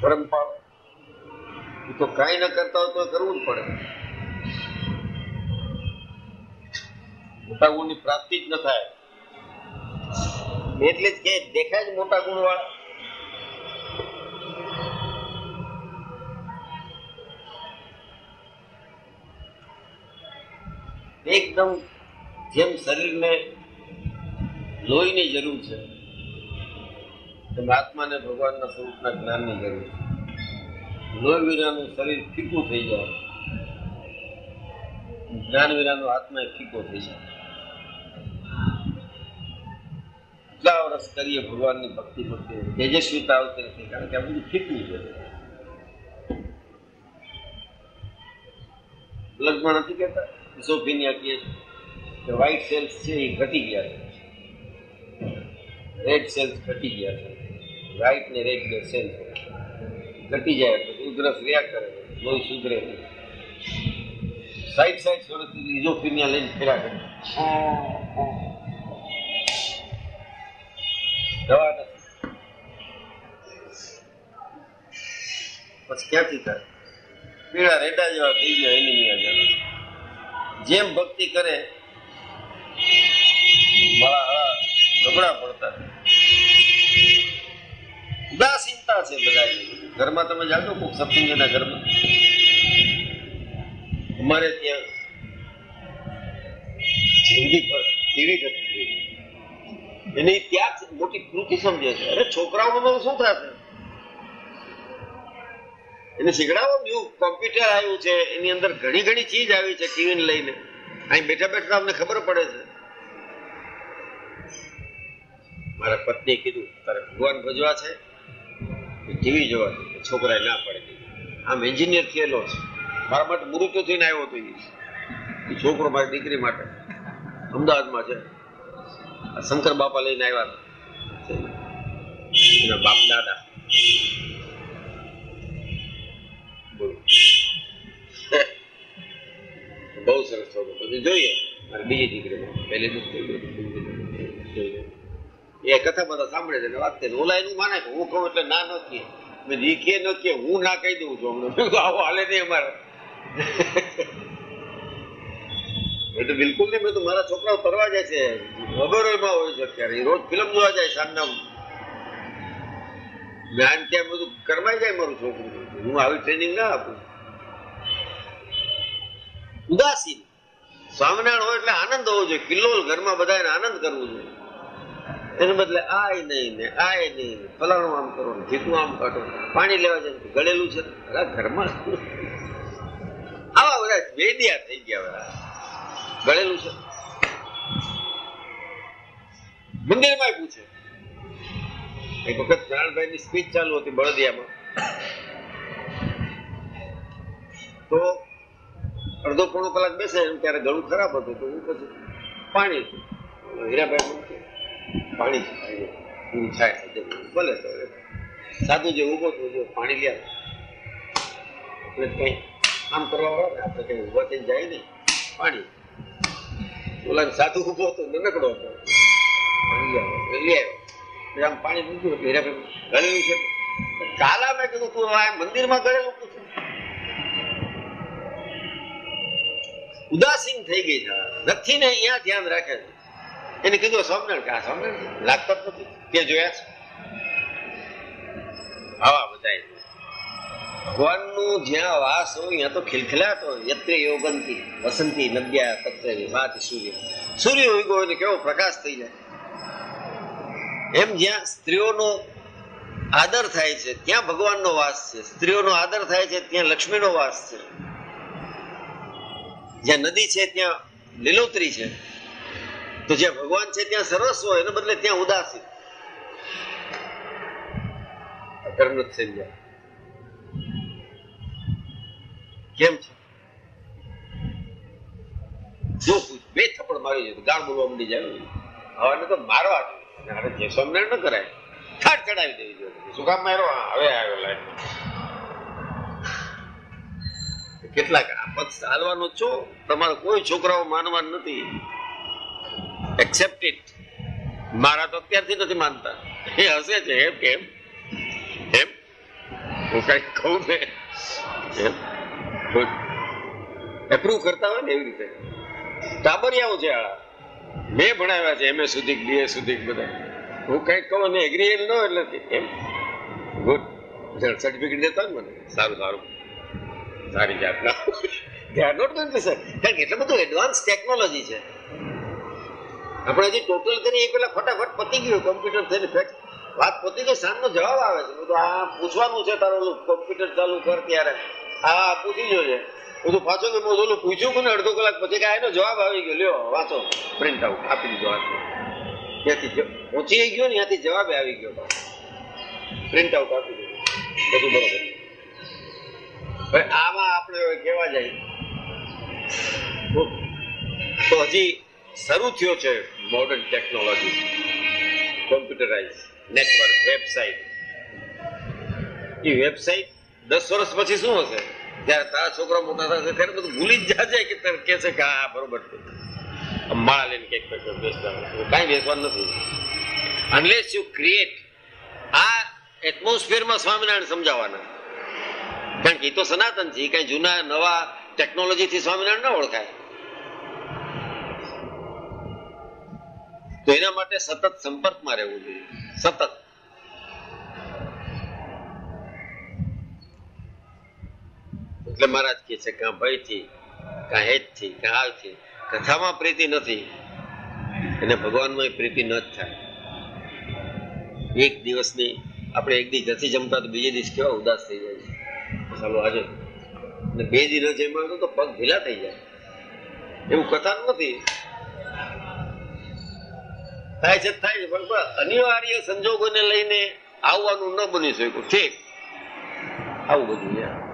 પરમપાળ એ તો કાંઈ ન કરતા હોય તો કરવું જ પડે. મોટા ગુણની પ્રાપ્તિ જ ન થાય. એટલે જ કે દેખાય જ મોટા ગુણ વાળા એકદમ જેમ શરીરને લોહીની જરૂર છે, તેમ આત્માને ભગવાનના સ્વરૂપના જ્ઞાનની જરૂર છે. લોહી વિનાનું શરીર ફીકું થઈ જાય. જ્ઞાન વિનાનો આત્મા ફીકો થઈ જાય. કેટલા વર્ષ કરીએ ભગવાનની ભક્તિ ભક્તિ તેજસ્વીતા આવતી નથી, કારણ કે આ બધું ફીકું છે. લગ્ન નથી કહેતા? ઇસોફિનિયા કહે છે વ્હાઇટ સેલ્સ છે એ ઘટી ગયા છે. રેડ સેલ્સ ઘટી ગયા છે. વ્હાઇટ ને રેડ સેલ્સ ઘટી જાય એટલે ઉધરસ રહ્યા કરે લોહી સુધરે નહીં. સાઈડ સાઈડ સ્વરૂપથી ઇઝોફિનિયા લઈને ફેરા કરે દવા નથી. પછી ક્યાંથી થાય? પીળા રેડા જેવા થઈ ગયા, એનિમિયા જેવા. જેમ ભક્તિ કરે નબળા પડતા ઉદાસીનતા છે બધા ઘરમાં તમે જાણો કોઈક સત્સંગીના ઘરમાં? અમારે ત્યાં જિંદગી પર કેવી ગતિ થઈ? એની જ મોટી કૃતિ સમજે છે. અરે છોકરાઓનું શું થશે? એને શીખડાવો ન્યુ કોમ્પ્યુટર આવ્યું છે, એની અંદર ઘણી ઘણી ચીજ આવી છે ટીવીને લઈને. અહીં બેઠા બેઠા અમને ખબર પડે છે. મારા પત્નીએ કીધું, તારે ભગવાન ભજવા છે? ટીવી જોવા છે. છોકરાએ ના પડે આમ એન્જિનિયર થયેલો છે. મારા માટે મૃત્યુ થઈને આવ્યો હતો એ. છોકરો મારી દીકરી માટે. અમદાવાદમાં છે. શંકર બાપા લઈને આવ્યા હતા. બાપ દાદા. બહુ સરસ છોકરો બધું જોઈએ મારે બીજી દીકરી પહેલી દીકરી એ કથા બધા સાંભળે છે વાત કરે ઓલા એનું માને કે હું કહું એટલે ના નથી મેં કે ન હું ના કહી દઉં છું હમણાં મેં આવો હાલે નહીં અમારે એ તો બિલકુલ નહીં મેં તો મારા છોકરાઓ ફરવા જાય છે ખબર હોય છે અત્યારે રોજ ફિલ્મ જોવા જાય સાંજના જ્ઞાન ત્યાં બધું કરવાય જાય મારું છોકરું. હું આવી ટ્રેનિંગ ના આપું. ઉદાસીન. સ્વામિનારાયણ હોય એટલે આનંદ હોવો જોઈએ. કિલ્લોલ ઘરમાં બધાને આનંદ કરવો જોઈએ. એને બદલે આય નહીં ને આય નહીં ને. ફલાણું આમ કરો ને ઠીકું આમ કાઢો પાણી લેવા જાય ગળેલું છે ઘરમાં આવા બધા વેદિયા થઈ ગયા બધા ગળેલું છે. મંદિરમાં પૂછે. એક વખત નારાયણભાઈ ની સ્પીચ ચાલુ હતી બળદિયામાં. તો અડધો પોણો કલાક બેસે ત્યારે ગળું ખરાબ હતું, તો હું પછી પાણી હીરાભાઈ પાણી હું થાય ભલે તો. સાધુ જે ઊભો થયો જો પાણી લે. એટલે કંઈ આમ કરવા વાળા ને આપણે કઈ ઊભા થઈને જાય નહીં. પાણી. ઓલા સાધુ ઊભો હતો નનકડો હતો. પાણી લે આવ્યો આમ પાણી મૂક્યું એટલે હીરાભાઈ ગળેલું છે. કાલા મેં કીધું તું, આ મંદિરમાં ગળેલું પૂછું ઉદાસીન થઈ ગઈ નથી ને અહીંયા ધ્યાન રાખે છે. એને કીધું સ્વામિનારાયણ કે, આ સ્વામિનારાયણ લાગતો જ નથી. ત્યાં જોયા છે. આવા બધા ભગવાનનું જ્યાં વાસ હોય ત્યાં તો ખિલખિલાટ હોય. યત્રે યોગંતી, વસંતી નદ્યા, તત્રે વિભાતિ સૂર્ય. સૂર્ય ઉગો ને કેવો પ્રકાશ થઈ જાય. એમ જ્યાં સ્ત્રીઓનો આદર થાય છે, ત્યાં ભગવાનનો વાસ છે. સ્ત્રીઓનો આદર થાય છે, ત્યાં લક્ષ્મીનો વાસ છે. જ્યાં નદી છે, ત્યાં લીલોતરી છે. તો જ્યાં ભગવાન છે, ત્યાં સરસ હોય, એને બદલે ત્યાં ઉદાસી. કેમ છે? જો બે થપ્પડ મારી જાય ગાળ બોલવા માંડી જાય. હવે તો મારવા જોઈએ જે સ્વામિનારાયણ ન કરાય થાટ ચડાવી દેવી જોઈએ. શું માર્યો? હવે આવ્યો લાઈન કેટલાક આપત ચાલવાનો છો? તમારે કોઈ છોકરાઓ માનવા નથી. એક્સેપ્ટ મારા તો અત્યારથી નથી માનતા. એ હશે છે એમ કેમ એમ. હું કઈ કહું ને? એમ? એપ્રુવ કરતા હોય ને એવી રીતે? ટાબરિયાઓ છે આ મેં ભણાવ્યા છે, એમએ સુધી બીએ સુધી બધા. હું કઈ કહું ને એગ્રી ન એટલે એમ. ગુડ સર્ટિફિકેટ દેતા મને. સારું સારું. સારી જાતના દે નોટ ગોઈંગ સર કારણ કે એટલું બધું એડવાન્સ ટેકનોલોજી છે. આપણે હજી ટોટલ કરીએ એ પેલા ફટાફટ પતી ગયું કોમ્પ્યુટર થઈને ફેક્ટ વાત પતી ગઈ સામનો જવાબ આવે છે. બધું આ પૂછવાનું છે તારું કોમ્પ્યુટર ચાલુ કર ત્યારે. આ પૂછી જોજે. બધું પાછો ને મોઢું પૂછ્યું કોને અડધો કલાક પછી કે એનો જવાબ આવી ગયો. લ્યો, વાંચો. પ્રિન્ટ આઉટ આપી દીધો હાથમાં ત્યાંથી પહોંચી ગયો ને ત્યાંથી જવાબ આવી ગયો પ્રિન્ટ આઉટ આપી દીધું. બધું બરોબર. હવે આમાં આપણે હવે કહેવા જાય? તો- તો હજી શરૂ થયો છે modern technology computerise network website એ વેબસાઇટ દસ વર્ષ પછી શું હશે? જ્યારે તારા છોકરા મોટા થશે ત્યારે બધું ભૂલી જ જાજે કે કહે છે કે હા બરોબર માળા લઈને કંઈક કાંઈ બેસવાનું નથી. અનલેસ યુ ક્રિએટ આ એટમોસ્ફિયરમાં સ્વામિનારાયણ સમજાવવાના. કારણ કે એ તો સનાતન છે કઈ જૂના, નવા ટેકનોલોજીથી સ્વામિનારાયણ ના ઓળખાય. તો એના માટે સતત સંપર્કમાં રહેવું જોઈએ. સતત. એટલે મહારાજ કહે છે કાં ભયથી, કાં હેતથી, કાં આવથી કથામાં પ્રીતિ નથી. અને ભગવાનમાં પ્રીતિ ન જ થાય. એક દિવસની આપણે એક દિવસ નથી જમતા તો બીજે દિવસ કેવા ઉદાસ થઈ જાય છે. ચાલો આજે અને બે દિવસ જમ્યા તો પગ ઢીલા થઈ જાય. એવું કથા નથી. થાય છે થાય છે, પણ અનિવાર્ય સંજોગોને લઈને આવવાનું ન બની શક્યું. ઠીક. આવું બધું યાર?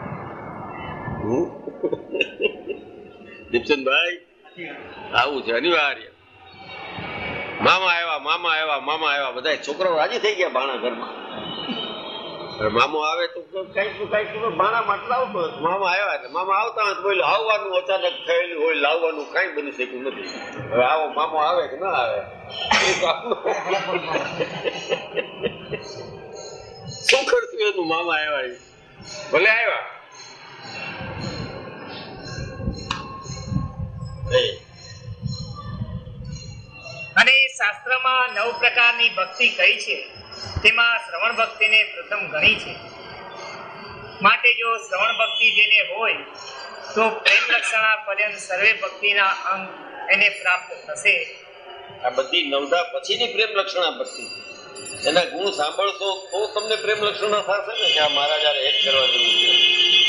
દીપચંદભાઈ આવું છે, અનિવાર્ય. મામા આવ્યા મામા આવ્યા મામા આવ્યા બધા છોકરાઓ રાજી થઈ ગયા ભાણા ઘરમાં. મામો આવે તો કંઈક કંઈક ભાણા માટલા આવતો મામા આવ્યા એટલે મામા આવતા બોલ્યો, આવવાનું અચાનક થયેલું હોય, લાવવાનું કઈ બની શક્યું નથી. હવે આવો મામો આવે કે ના આવે? શું કરશું એનું? મામા આવ્યા ભલે આવ્યા. અને શાસ્ત્રમાં નવ પ્રકારની ભક્તિ કઈ છે. તેમાં શ્રવણ ભક્તિને પ્રથમ ગણી છે. માટે જો શ્રવણ ભક્તિ જેને હોય, તો પ્રેમ લક્ષણા પર્યંત સર્વે ભક્તિના અંગ એને પ્રાપ્ત થશે. આ બધી નવધા પછીની પ્રેમ લક્ષણા ભક્તિ. એના ગુણ સાંભળશો તો તમને પ્રેમ લક્ષણા થશે ને, કે આ મહારાજ હારે એક કરવા જેવું છે.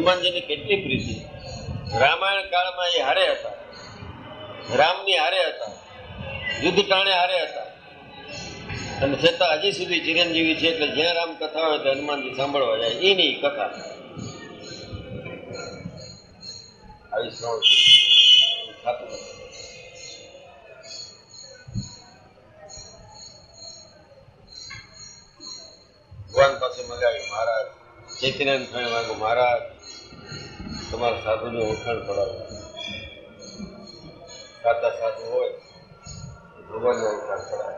હનુમાનજીની કેટલી પ્રીતિ? રામાયણ કાળમાં એ હારે હતા. રામની હારે હતા. યુદ્ધ ટાણે હારે હતા. અને છતાં હજી સુધી ચિરંજીવી છે એટલે જ્યાં રામ કથા હોય તો હનુમાનજી સાંભળવા જાય. એની કથા. આવી શ્રવણ ભગવાન પાસે મગાવી, મહારાજ ચૈતન્યન સ્વામી માંગુ મહારાજ તમારા સાધુની ઓળખાણ કરાવો સાચા સાધુ હોય ભગવાનની ઓળખાણ કરાવે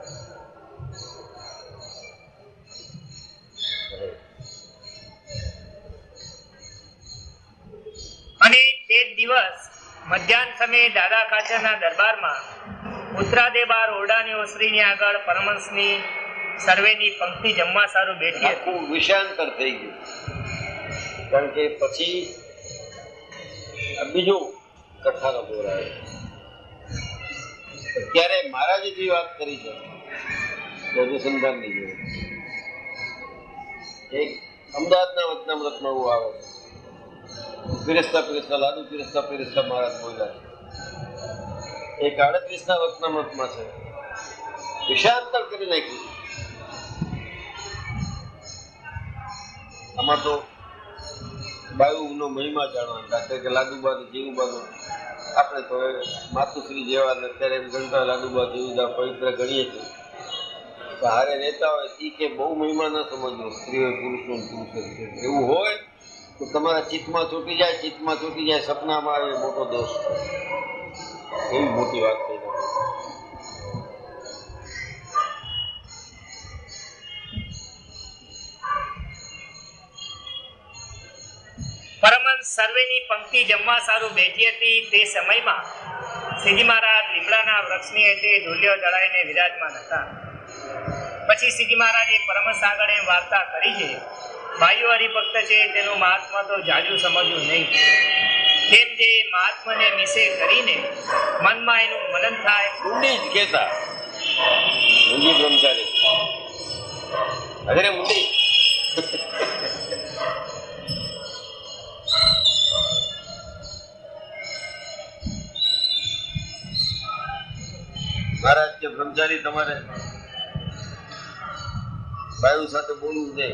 અને તે દિવસ મધ્યાહન સમયે દાદા કાચરના દરબારમાં ઉત્તરાદેબાર ઓરડાની ઓસરીની આગળ પરમહંસની સર્વેની પંક્તિ જમવા સારું બેઠી આખું વિષયાંતર થઈ ગયું. કારણ કે પછી બીજું કથાનો આવ્યો ત્યારે મહારાજે જે વાત કરી છે અનુસંધાનની અમદાવાદના વચનામૃતમાં એવું આવે છે. પીરસતા પીરસતા, લાડુ પીરસતા પીરસતા મહારાજ બોલ્યા છે. એક આડત્રીસના વચનામૃતમાં છે. વિષયાંતર કરી નાખ્યું. આમાં તો બાયુનો મહિમા જાણવાનો દાખલા કે લાડુબાનું જીવુબાનું આપણે તો માતુશ્રી જેવા ને અત્યારે એમ ગણતા લાડુબા જીવુદા પવિત્ર ગણીએ છીએ. તો હારે રહેતા હોય એ કે બહુ મહિમા ન સમજવો, સ્ત્રીઓ પુરુષો ને પુરુષો સ્ત્રીઓ. એવું હોય તો તમારા ચિત્તમાં ચોટી જાય, ચિત્તમાં ચોટી જાય, સપનામાં આવે, મોટો દોષ એવી મોટી વાત થઈ પરમહંસ સર્વેની પંક્તિ જમવા સારું બેઠી હતી તે સમયમાં સીધી મહારાજ લીમડાના વૃક્ષની હેઠે ધૂલ્યો જળાઈને વિરાજમાન હતા. પછી સીધી મહારાજે પરમહંસ આગળ એમ વાર્તા કરી છે, ભાઈઓ હરિભક્ત છે, તેનું મહાત્મા તો જાજુ સમજવું નહીં. તેમ જે મહાત્માને મિસે કરીને મનમાં એનું મનન થાય? ઊંડી જ કહેતા. ઊંડી બ્રહ્મચારી. અરે ઊંડી. બ્રહ્મચારી તમારે વાયુ સાથે બોલવું છે.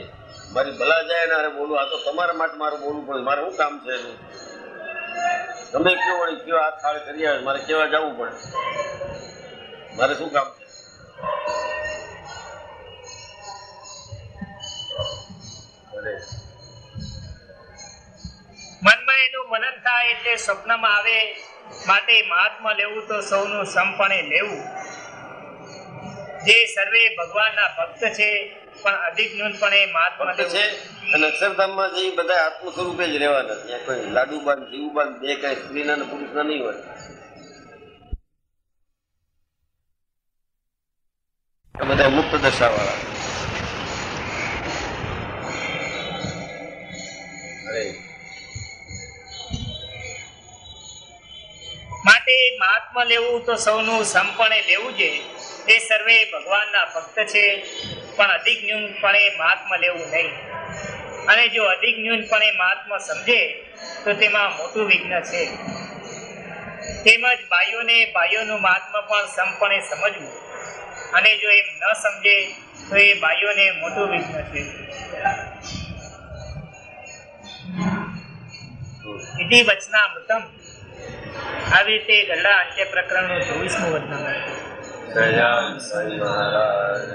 મારી ભલા જાય ને અરે બોલવું આ તો તમારા માટે મારું બોલવું પડે. મારે શું કામ છે એનું? તમે કેવો વળી કેવા હાથ થાળ કરી આવે, મારે કેવા જવું પડે? મારે શું કામ છે? મનમાં એનું મનન થાય એટલે સ્વપ્નમાં આવે. માટે મહાત્મા લેવું તો સૌનું સંપણે લેવું. જે સર્વે ભગવાનના ભક્ત છે પણ અધિક નૂનપણે મહાત્મા છે અને અક્ષરધામમાં જે બધા આત્મ સ્વરૂપે જ રહેવાના ત્યાં કોઈ લાડુબાન જીવુબાન બે કઈ સ્ત્રીના પુરુષના નહીં હોય. બધા મુક્ત દશાવાળા. અરે. માટે મહાત્મા લેવું તો સૌનું સંપણે લેવું છે. તે સર્વે ભગવાનના ભક્ત છે, પણ અધિક ન્યૂનપણે મહાત્મા લેવું નહીં. અને જો અધિક ન્યૂનપણે મહાત્મા સમજે, તો તેમાં મોટું વિઘ્ન છે. તેમજ ભાઈઓને ભાઈઓનું મહાત્મા પણ સંપણે સમજવું. અને જો એમ ન સમજે, તો એ ભાઈઓને મોટું વિઘ્ન છે. ઇતિ વચનામૃતમ. આવી રીતે ગરડા અંત્ય પ્રકરણનું ચોવીસમું વચનામૃત દયાલ સાઈ મહારાજ